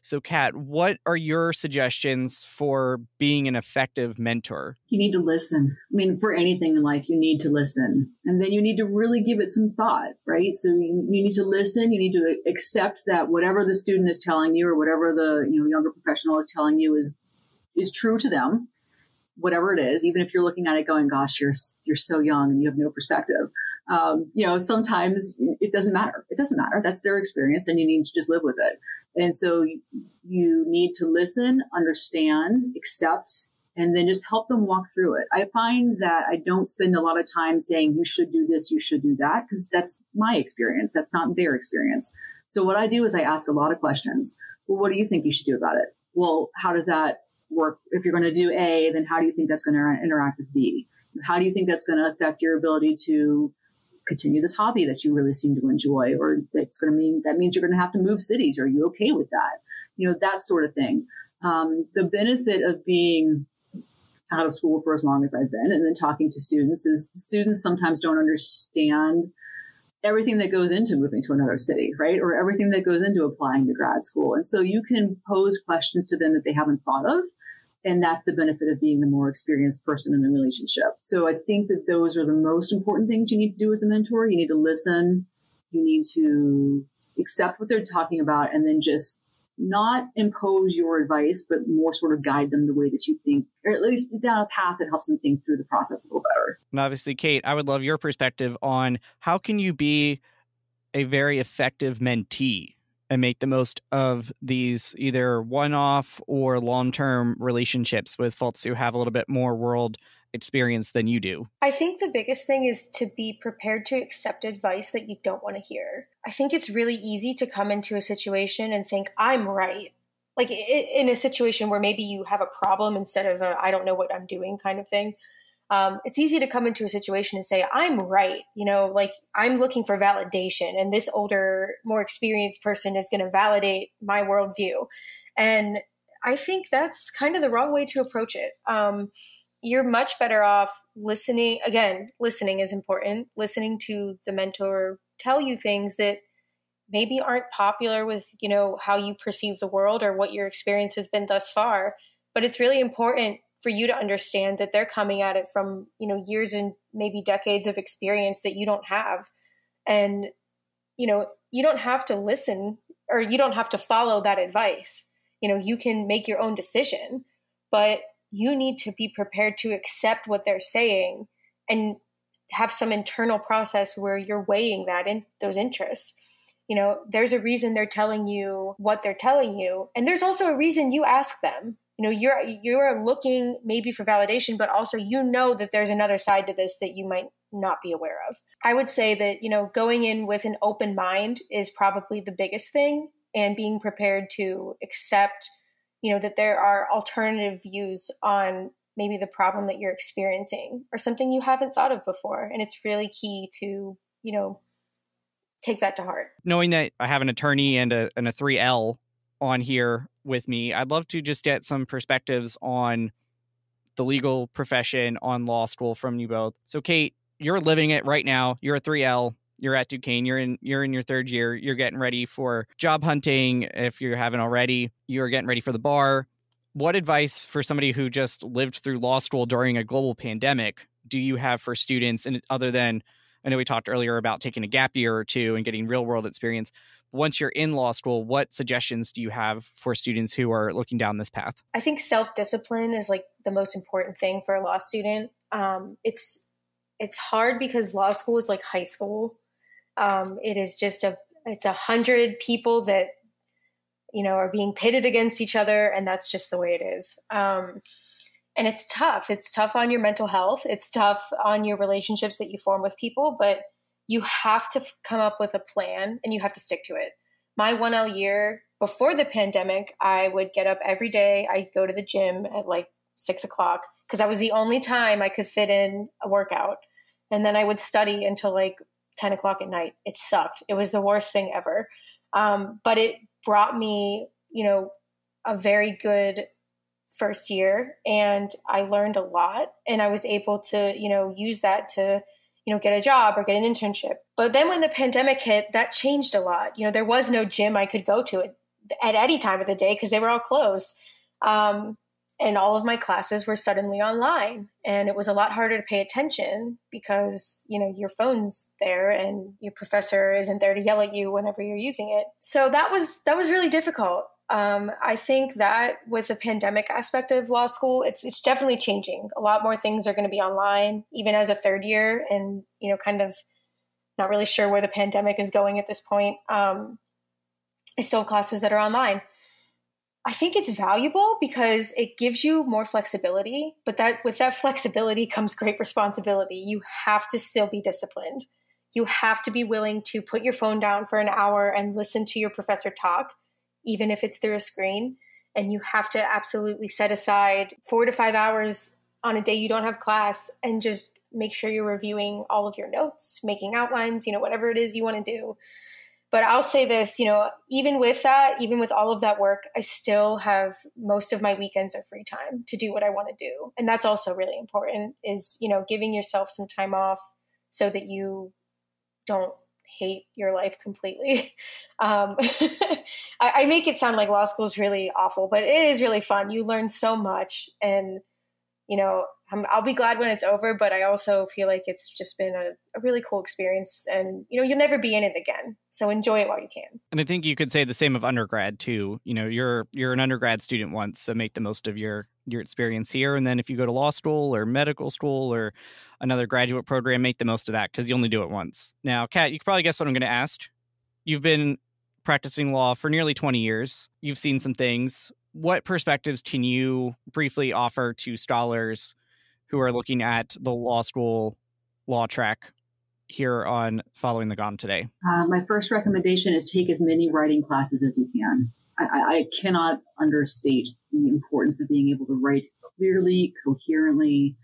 So, Kat, what are your suggestions for being an effective mentor? You need to listen. I mean, for anything in life, you need to listen. And then you need to really give it some thought, right? So you, you need to listen. You need to accept that whatever the student is telling you or whatever the you know younger professional is telling you is is true to them, whatever it is, even if you're looking at it going, gosh, you're you're so young and you have no perspective um, you know, sometimes it doesn't matter. It doesn't matter. That's their experience and you need to just live with it. And so you need to listen, understand, accept, and then just help them walk through it. I find that I don't spend a lot of time saying, you should do this, you should do that, because that's my experience. That's not their experience. So what I do is I ask a lot of questions. Well, what do you think you should do about it? Well, how does that work? If you're going to do A, then how do you think that's going to interact with B? How do you think that's going to affect your ability to continue this hobby that you really seem to enjoy, or that's going to mean that means you're going to have to move cities. Are you okay with that? You know, that sort of thing. Um, the benefit of being out of school for as long as I've been and then talking to students is students sometimes don't understand everything that goes into moving to another city, right? Or everything that goes into applying to grad school. And so you can pose questions to them that they haven't thought of and that's the benefit of being the more experienced person in the relationship. So I think that those are the most important things you need to do as a mentor. You need to listen. You need to accept what they're talking about and then just not impose your advice, but more sort of guide them the way that you think, or at least down a path that helps them think through the process a little better. And obviously, Kate, I would love your perspective on how can you be a very effective mentee and make the most of these either one off or long term relationships with folks who have a little bit more world experience than you do? I think the biggest thing is to be prepared to accept advice that you don't want to hear. I think it's really easy to come into a situation and think, I'm right. Like in a situation where maybe you have a problem instead of I don't know what I'm doing kind of thing um, it's easy to come into a situation and say, I'm right. You know, like I'm looking for validation, and this older, more experienced person is going to validate my worldview. And I think that's kind of the wrong way to approach it. Um, you're much better off listening. Again, listening is important. Listening to the mentor tell you things that maybe aren't popular with, you know, how you perceive the world or what your experience has been thus far. But it's really important for you to understand that they're coming at it from you know years and maybe decades of experience that you don't have. And you know you don't have to listen or you don't have to follow that advice. You know you can make your own decision but you need to be prepared to accept what they're saying and have some internal process where you're weighing that in those interests. You know there's a reason they're telling you what they're telling you and there's also a reason you ask them you know you're you're looking maybe for validation but also you know that there's another side to this that you might not be aware of. I would say that you know going in with an open mind is probably the biggest thing and being prepared to accept you know that there are alternative views on maybe the problem that you're experiencing or something you haven't thought of before. And it's really key to you know take that to heart. Knowing that i have an attorney and a, and a 3l on here with me. I'd love to just get some perspectives on the legal profession, on law school from you both. So, Kate, you're living it right now. You're a 3L. You're at Duquesne. You're in you're in your third year. You're getting ready for job hunting if you haven't already. You're getting ready for the bar. What advice for somebody who just lived through law school during a global pandemic do you have for students and other than I know we talked earlier about taking a gap year or two and getting real world experience once you're in law school, what suggestions do you have for students who are looking down this path? I think self discipline is like the most important thing for a law student. Um, it's it's hard because law school is like high school. Um, it is just a it's a hundred people that you know are being pitted against each other, and that's just the way it is. Um, and it's tough. It's tough on your mental health. It's tough on your relationships that you form with people, but you have to f- come up with a plan and you have to stick to it. my 1L year before the pandemic, I would get up every day. I'd go to the gym at like six o'clock because that was the only time I could fit in a workout. And then I would study until like 10 o'clock at night. It sucked. It was the worst thing ever. Um, but it brought me, you know, a very good first year and I learned a lot and I was able to, you know, use that to, you know, get a job or get an internship. But then when the pandemic hit, that changed a lot. You know, there was no gym I could go to at, at any time of the day because they were all closed. Um, and all of my classes were suddenly online and it was a lot harder to pay attention because you know your phone's there and your professor isn't there to yell at you whenever you're using it so that was that was really difficult um, i think that with the pandemic aspect of law school it's it's definitely changing a lot more things are going to be online even as a third year and you know kind of not really sure where the pandemic is going at this point um, i still have classes that are online I think it's valuable because it gives you more flexibility, but that with that flexibility comes great responsibility. You have to still be disciplined. You have to be willing to put your phone down for an hour and listen to your professor talk, even if it's through a screen. And you have to absolutely set aside four to five hours on a day you don't have class and just make sure you're reviewing all of your notes, making outlines, you know, whatever it is you want to do. But I'll say this, you know, even with that, even with all of that work, I still have most of my weekends are free time to do what I want to do. And that's also really important is, you know, giving yourself some time off so that you don't hate your life completely. *laughs* Um, *laughs* I, I make it sound like law school is really awful, but it is really fun. You learn so much and, you know, i will be glad when it's over, but I also feel like it's just been a, a, really cool experience. And, you know, you'll never be in it again. So enjoy it while you can. And I think you could say the same of undergrad too. You know, you're you're an undergrad student once, so make the most of your your experience here. And then if you go to law school or medical school or another graduate program, make the most of that because you only do it once. Now, Kat, you can probably guess what I'm going to ask. You've been practicing law for nearly 20 years. You've seen some things. What perspectives can you briefly offer to scholars who are looking at the law school law track here on Following the Gleam today? Uh, my first recommendation is take as many writing classes as you can. I, I, cannot understate the importance of being able to write clearly, coherently,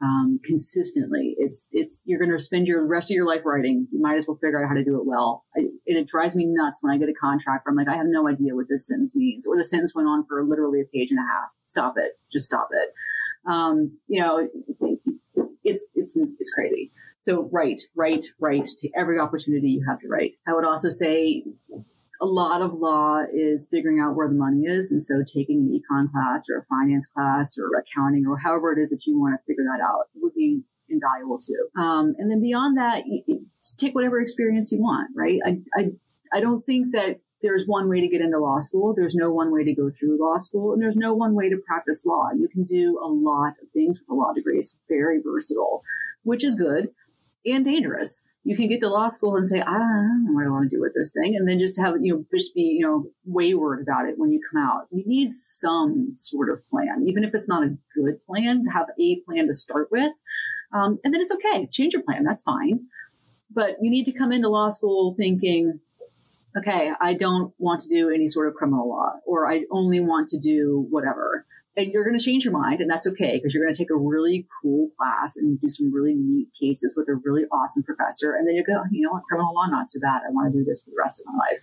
um, consistently. It's it's you're going to spend your rest of your life writing. You might as well figure out how to do it well. I, and it drives me nuts when I get a contract where I'm like, I have no idea what this sentence means, or the sentence went on for literally a page and a half. Stop it. Just stop it. Um, you know, it's it's it's crazy. So write, write, write. to every opportunity you have to write. I would also say a lot of law is figuring out where the money is, and so taking an econ class or a finance class or accounting or however it is that you want to figure that out would be invaluable too. Um, and then beyond that, take whatever experience you want. Right? I, I I don't think that there's one way to get into law school. There's no one way to go through law school, and there's no one way to practice law. You can do a lot of things with a law degree. It's very versatile, which is good and dangerous. You can get to law school and say, I don't know what I want to do with this thing, and then just have you know just be you know wayward about it when you come out. You need some sort of plan, even if it's not a good plan. Have a plan to start with, um, and then it's okay. Change your plan. That's fine. But you need to come into law school thinking, okay, I don't want to do any sort of criminal law, or I only want to do whatever. And you're going to change your mind, and that's okay because you're going to take a really cool class and do some really neat cases with a really awesome professor. And then you go, you know what, criminal law, not so bad. I want to do this for the rest of my life.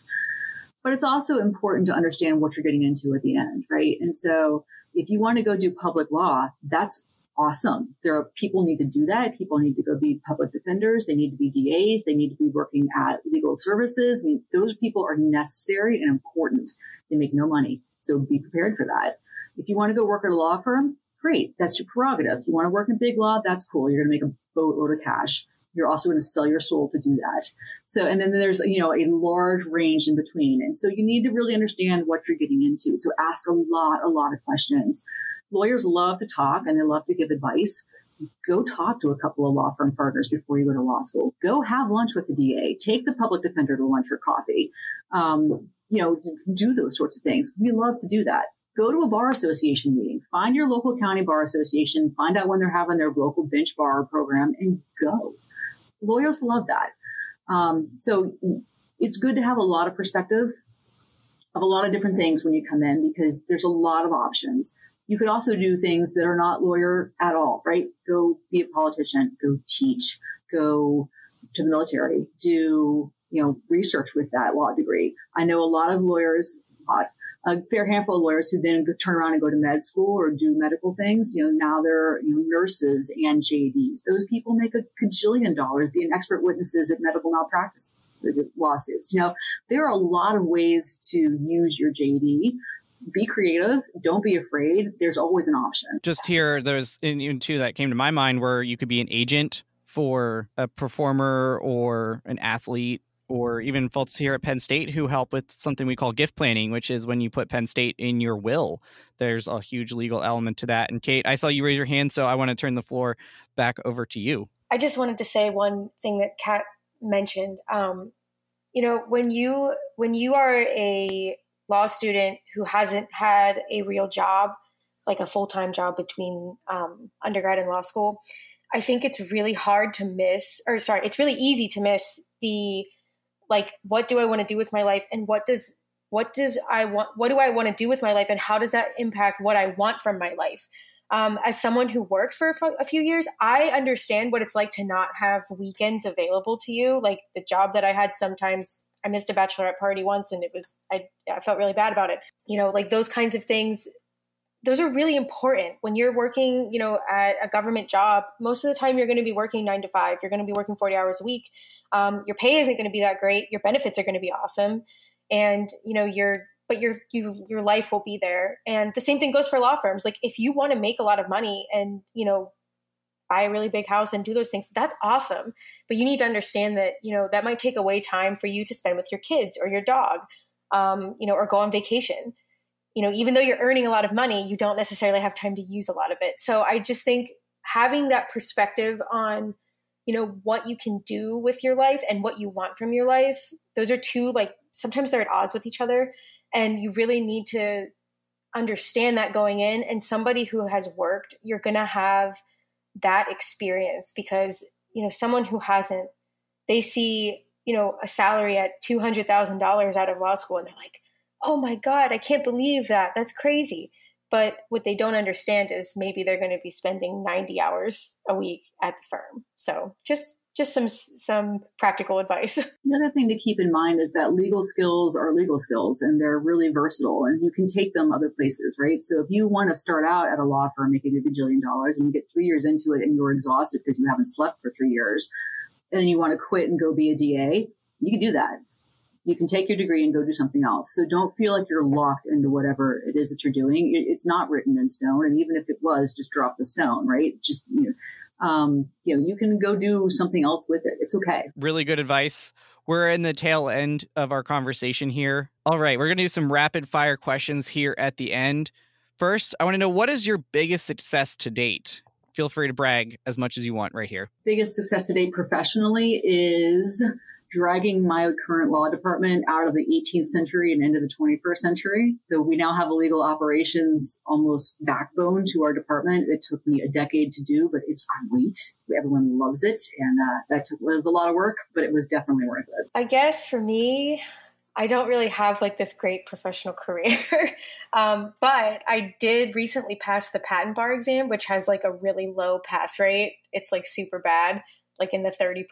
But it's also important to understand what you're getting into at the end, right? And so if you want to go do public law, that's awesome. There are people need to do that. People need to go be public defenders. They need to be DAs. They need to be working at legal services. I mean, those people are necessary and important. They make no money. So be prepared for that. If you want to go work at a law firm, great. That's your prerogative. If you want to work in big law, that's cool. You're going to make a boatload of cash. You're also going to sell your soul to do that. So, and then there's, you know, a large range in between. And so you need to really understand what you're getting into. So ask a lot, a lot of questions lawyers love to talk and they love to give advice. Go talk to a couple of law firm partners before you go to law school. Go have lunch with the DA. Take the public defender to lunch or coffee. Um, you know, do those sorts of things. We love to do that. Go to a bar association meeting. Find your local county bar association. Find out when they're having their local bench bar program and go. Lawyers love that. Um, so it's good to have a lot of perspective of a lot of different things when you come in because there's a lot of options. You could also do things that are not lawyer at all, right? Go be a politician, go teach, go to the military, do, you know, research with that law degree. I know a lot of lawyers, a fair handful of lawyers who then turn around and go to med school or do medical things. You know, now they're you know, nurses and JDs. Those people make a gajillion dollars being expert witnesses at medical malpractice lawsuits. You know, there are a lot of ways to use your JD be creative. Don't be afraid. There's always an option. Just here, there's in two that came to my mind where you could be an agent for a performer or an athlete or even folks here at Penn State who help with something we call gift planning, which is when you put Penn State in your will. There's a huge legal element to that. And Kate, I saw you raise your hand, so I want to turn the floor back over to you. I just wanted to say one thing that Kat mentioned. Um, you know, when you when you are a law student who hasn't had a real job, like a full time job between um, undergrad and law school, I think it's really hard to miss, or sorry, it's really easy to miss the like, what do I want to do with my life, and what does what does I want? What do I want to do with my life, and how does that impact what I want from my life? Um, as someone who worked for a few years, I understand what it's like to not have weekends available to you. Like the job that I had sometimes I missed a bachelorette party once and it was I I felt really bad about it. You know, like those kinds of things those are really important when you're working, you know, at a government job. Most of the time you're going to be working 9 to 5. You're going to be working 40 hours a week. Um, your pay isn't going to be that great. Your benefits are going to be awesome. And, you know, your but your you, your life will be there. And the same thing goes for law firms. Like if you want to make a lot of money and you know buy a really big house and do those things, that's awesome. But you need to understand that you know that might take away time for you to spend with your kids or your dog, um, you know, or go on vacation. You know, even though you're earning a lot of money, you don't necessarily have time to use a lot of it. So I just think having that perspective on you know what you can do with your life and what you want from your life those are two like sometimes they're at odds with each other and you really need to understand that going in. And somebody who has worked, you're going to have that experience because, you know, someone who hasn't, they see, you know, a salary at $200,000 out of law school and they're like, oh my God, I can't believe that. That's crazy. But what they don't understand is maybe they're going to be spending 90 hours a week at the firm. So just just some some practical advice. *laughs* The other thing to keep in mind is that legal skills are legal skills and they're really versatile and you can take them other places, right? So if you want to start out at a law firm making a bajillion dollars and you get three years into it and you're exhausted because you haven't slept for three years and you want to quit and go be a DA, you can do that. You can take your degree and go do something else. So don't feel like you're locked into whatever it is that you're doing. It's not written in stone. And even if it was, just drop the stone, right? Just, you know, um, you know, you can go do something else with it. It's okay. Really good advice. We're in the tail end of our conversation here. All right, we're going to do some rapid fire questions here at the end. First, I want to know what is your biggest success to date? Feel free to brag as much as you want right here. Biggest success to date professionally is dragging my current law department out of the 18th century and into the 21st century. So we now have a legal operations almost backbone to our department. It took me a decade to do, but it's great. Everyone loves it. And uh, that took, was a lot of work, but it was definitely worth it. I guess for me, I don't really have like this great professional career, *laughs* um, but I did recently pass the patent bar exam, which has like a really low pass rate. It's like super bad, like in the 30%.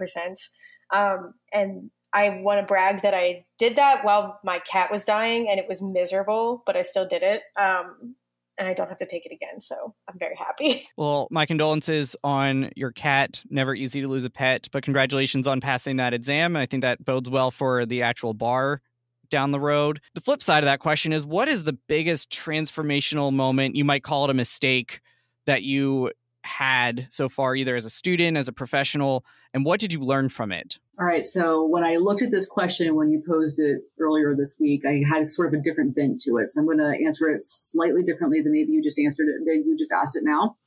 Um, and I want to brag that I did that while my cat was dying and it was miserable, but I still did it. Um, and I don't have to take it again. So I'm very happy. *laughs* Well, my condolences on your cat. Never easy to lose a pet, but congratulations on passing that exam. I think that bodes well for the actual bar down the road. The flip side of that question is what is the biggest transformational moment? You might call it a mistake that you had so far, either as a student, as a professional, and what did you learn from it? All right. So when I looked at this question when you posed it earlier this week, I had sort of a different bent to it. So I'm going to answer it slightly differently than maybe you just answered it, than you just asked it now.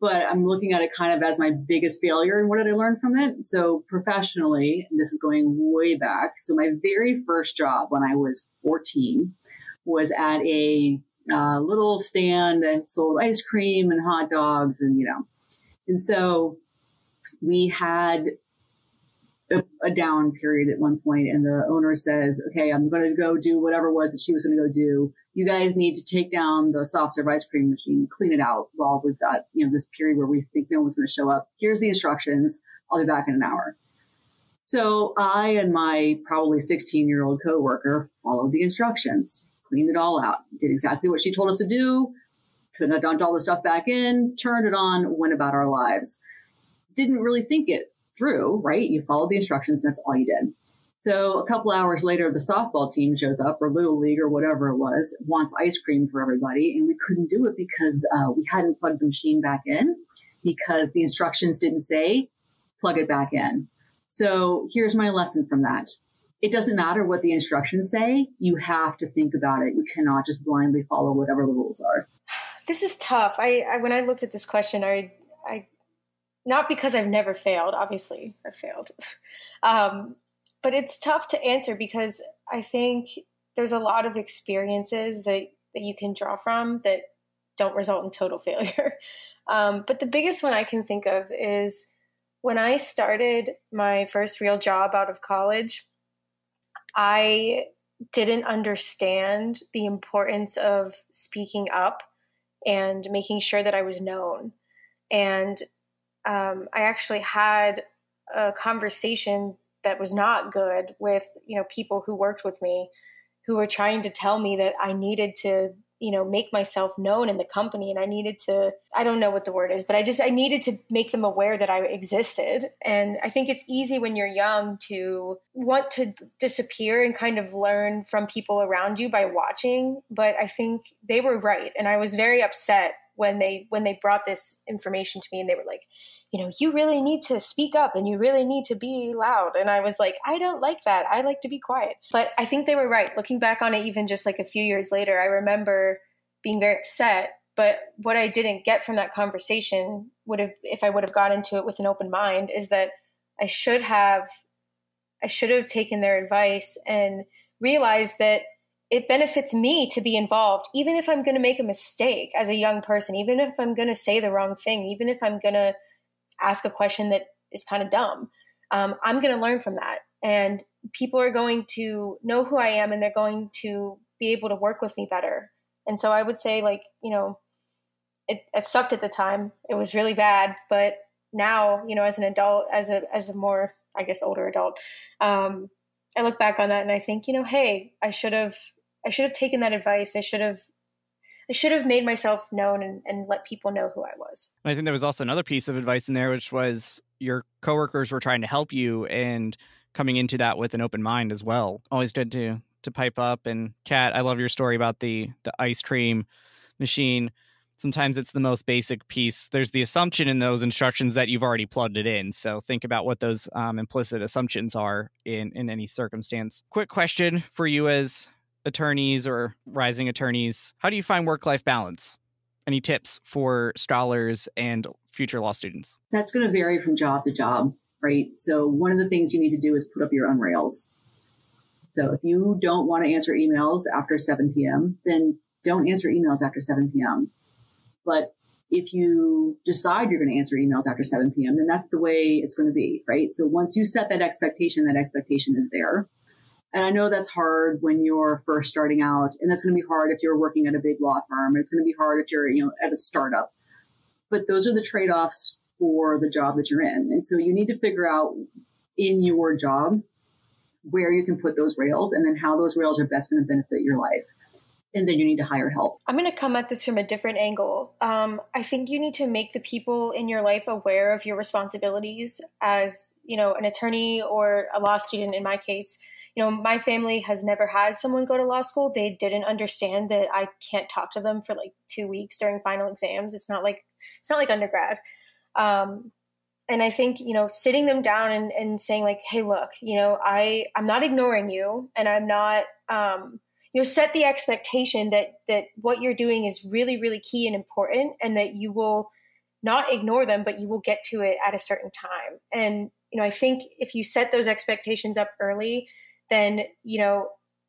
But I'm looking at it kind of as my biggest failure and what did I learn from it? So professionally, this is going way back. So my very first job when I was 14 was at a uh, little stand that sold ice cream and hot dogs and, you know, and so we had a, a down period at one point, and the owner says, "Okay, I'm going to go do whatever it was that she was going to go do. You guys need to take down the soft serve ice cream machine, clean it out while we've got you know this period where we think no one's going to show up. Here's the instructions. I'll be back in an hour." So I and my probably 16 year old coworker followed the instructions, cleaned it all out, did exactly what she told us to do, put all the stuff back in, turned it on, went about our lives. Didn't really think it through, right? You followed the instructions, and that's all you did. So a couple hours later, the softball team shows up, or little league, or whatever it was, wants ice cream for everybody, and we couldn't do it because uh, we hadn't plugged the machine back in because the instructions didn't say plug it back in. So here's my lesson from that. It doesn't matter what the instructions say. You have to think about it. You cannot just blindly follow whatever the rules are. This is tough. I, I when I looked at this question, I I not because I've never failed. Obviously, I failed, *laughs* um, but it's tough to answer because I think there's a lot of experiences that that you can draw from that don't result in total *laughs* failure. Um, but the biggest one I can think of is when I started my first real job out of college. I didn't understand the importance of speaking up and making sure that I was known. And um, I actually had a conversation that was not good with you know people who worked with me who were trying to tell me that I needed to you know make myself known in the company. And i needed to i don't know what the word is but i just i needed to make them aware that i existed. And i think it's easy when you're young to want to disappear and kind of learn from people around you by watching. But i think they were right. And i was very upset when they when they brought this information to me and they were like you know you really need to speak up and you really need to be loud. And i was like i don't like that. I like to be quiet. But i think they were right. Looking back on it even just like a few years later i remember being very upset. But what i didn't get from that conversation would have if i would have got into it with an open mind is that i should have i should have taken their advice and realized that it benefits me to be involved, even if I'm going to make a mistake as a young person, even if I'm going to say the wrong thing, even if I'm going to ask a question that is kind of dumb. Um, I'm going to learn from that. And people are going to know who I am and they're going to be able to work with me better. And so I would say, like, you know, it, it sucked at the time. It was really bad. But now, you know, as an adult, as a, as a more, I guess, older adult, um, I look back on that and I think, you know, hey, I should have I should have taken that advice. I should have I should have made myself known and, and let people know who I was. I think there was also another piece of advice in there, which was your coworkers were trying to help you and coming into that with an open mind as well. Always good to to pipe up. And Kat, I love your story about the the ice cream machine. Sometimes it's the most basic piece. There's the assumption in those instructions that you've already plugged it in. So think about what those um, implicit assumptions are in in any circumstance. Quick question for you as attorneys or rising attorneys, how do you find work life balance? Any tips for scholars and future law students? That's going to vary from job to job, right? So, one of the things you need to do is put up your own rails. So, if you don't want to answer emails after 7 p.m., then don't answer emails after 7 p.m. But if you decide you're going to answer emails after 7 p.m., then that's the way it's going to be, right? So once you set that expectation, that expectation is there. And I know that's hard when you're first starting out, and that's going to be hard if you're working at a big law firm. It's going to be hard if you're, you know, at a startup. But those are the trade-offs for the job that you're in. And so you need to figure out in your job where you can put those rails and then how those rails are best going to benefit your life. And then you need to hire help. I'm going to come at this from a different angle. Um, I think you need to make the people in your life aware of your responsibilities as, you know, an attorney or a law student in my case you know, my family has never had someone go to law school. They didn't understand that I can't talk to them for like two weeks during final exams. It's not like it's not like undergrad. Um, and I think you know, sitting them down and, and saying like, "Hey, look, you know, I I'm not ignoring you, and I'm not." Um, you know, set the expectation that that what you're doing is really, really key and important, and that you will not ignore them, but you will get to it at a certain time. And you know, I think if you set those expectations up early, then you know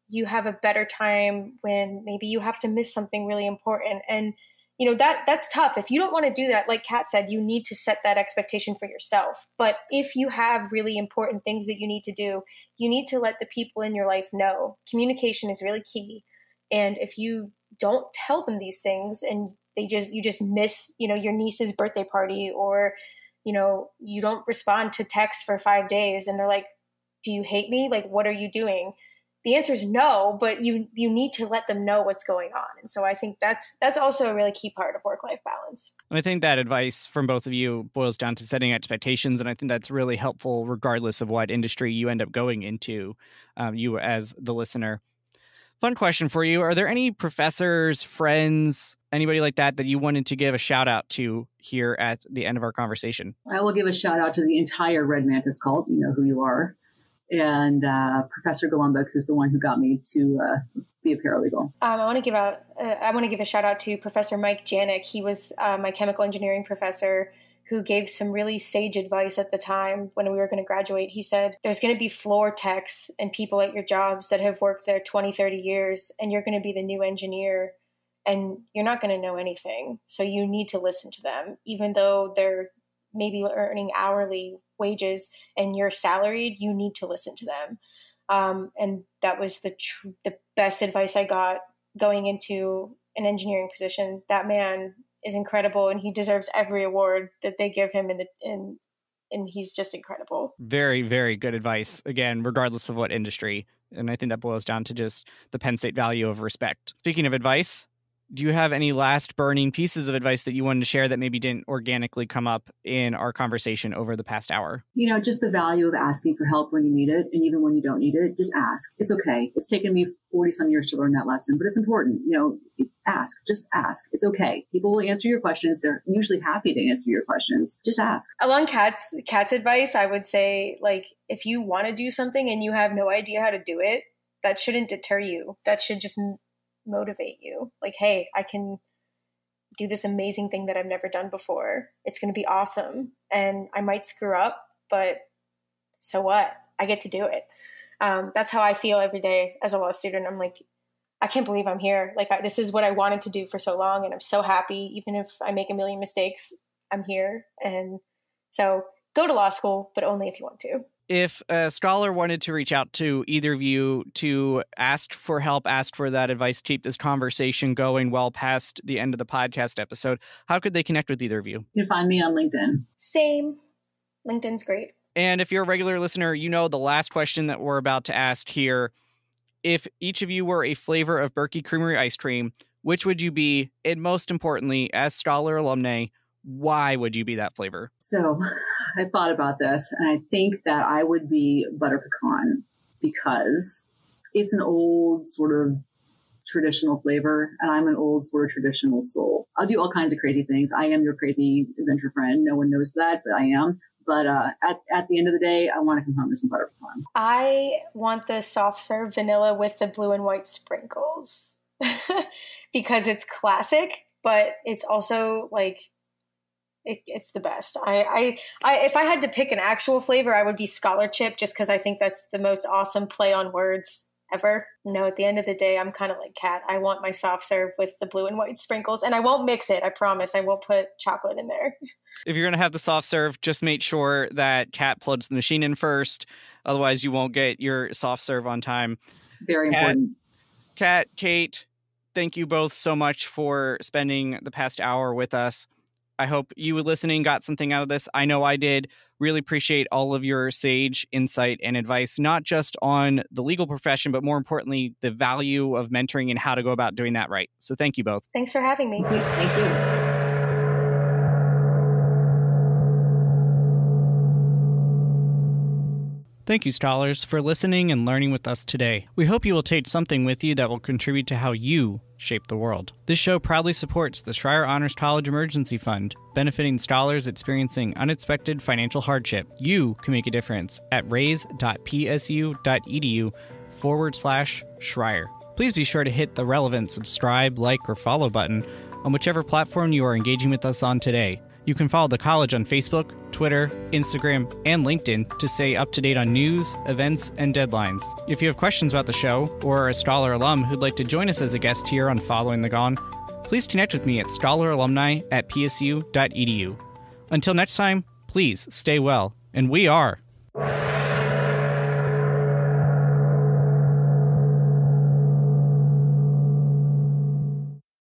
you have a better time when maybe you have to miss something really important. And you know that that's tough. If you don't want to do that like kat said you need to set that expectation for yourself. But if you have really important things that you need to do you need to let the people in your life know. Communication is really key. And if you don't tell them these things and they just you just miss you know your niece's birthday party or you know you don't respond to text for 5 days and they're like do you hate me? Like what are you doing? The answer is no but you you need to let them know what's going on. And so i think that's that's also a really key part of work life balance. I think that advice from both of you boils down to setting expectations and i think that's really helpful regardless of what industry you end up going into um, you as the listener. Fun question for you. Are there any professors friends anybody like that that you wanted to give a shout out to here at the end of our conversation? I will give a shout out to the entire red mantis cult. You know who you are and uh, Professor Golombek, who's the one who got me to uh, be a paralegal. Um, I want to give out. Uh, I want to give a shout out to Professor Mike Janik. He was uh, my chemical engineering professor who gave some really sage advice at the time when we were going to graduate. He said, There's going to be floor techs and people at your jobs that have worked there 20, 30 years, and you're going to be the new engineer, and you're not going to know anything. So you need to listen to them, even though they're maybe earning hourly wages and you're salaried, you need to listen to them. Um, and that was the tr- the best advice I got going into an engineering position. That man is incredible, and he deserves every award that they give him. In the in, and he's just incredible. Very, very good advice. Again, regardless of what industry. And I think that boils down to just the Penn State value of respect. Speaking of advice, do you have any last burning pieces of advice that you wanted to share that maybe didn't organically come up in our conversation over the past hour? You know, just the value of asking for help when you need it. And even when you don't need it, just ask. It's okay. It's taken me 40 some years to learn that lesson, but it's important. You know, ask, just ask. It's okay. People will answer your questions. They're usually happy to answer your questions. Just ask. Along Kat's, Kat's advice, I would say, like, if you want to do something and you have no idea how to do it, that shouldn't deter you. That should just motivate you. Like, hey, I can do this amazing thing that I've never done before. It's going to be awesome. And I might screw up, but so what? I get to do it. Um, that's how I feel every day as a law student. I'm like, I can't believe I'm here. Like, I, this is what I wanted to do for so long. And I'm so happy. Even if I make a million mistakes, I'm here. And so go to law school, but only if you want to if a scholar wanted to reach out to either of you to ask for help, ask for that advice, keep this conversation going well past the end of the podcast episode, how could they connect with either of you? You can find me on LinkedIn. Same. LinkedIn's great. And if you're a regular listener, you know the last question that we're about to ask here. If each of you were a flavor of Berkey Creamery ice cream, which would you be? And most importantly, as scholar alumni, why would you be that flavor? So *sighs* I thought about this and I think that I would be butter pecan because it's an old sort of traditional flavor and I'm an old sort of traditional soul. I'll do all kinds of crazy things. I am your crazy adventure friend. No one knows that, but I am. But uh, at, at the end of the day, I want to come home with some butter pecan. I want the soft serve vanilla with the blue and white sprinkles *laughs* because it's classic, but it's also like it, it's the best. I, I, I, if I had to pick an actual flavor, I would be scholarship just because I think that's the most awesome play on words ever. No, at the end of the day, I'm kind of like Kat. I want my soft serve with the blue and white sprinkles, and I won't mix it. I promise. I won't put chocolate in there. *laughs* If you're gonna have the soft serve, just make sure that Kat plugs the machine in first. Otherwise, you won't get your soft serve on time. Very Kat, important. Kat, Kate, thank you both so much for spending the past hour with us. I hope you were listening got something out of this. I know I did. Really appreciate all of your sage insight and advice, not just on the legal profession, but more importantly, the value of mentoring and how to go about doing that right. So thank you both. Thanks for having me. Thank you. Thank you, scholars, for listening and learning with us today. We hope you will take something with you that will contribute to how you shape the world. This show proudly supports the Schreyer Honors College Emergency Fund, benefiting scholars experiencing unexpected financial hardship. You can make a difference at raise.psu.edu forward slash Schreyer. Please be sure to hit the relevant subscribe, like, or follow button on whichever platform you are engaging with us on today. You can follow the college on Facebook, Twitter, Instagram, and LinkedIn to stay up to date on news, events, and deadlines. If you have questions about the show or are a scholar alum who'd like to join us as a guest here on Following the Gong, please connect with me at scholaralumni at psu.edu. Until next time, please stay well, and we are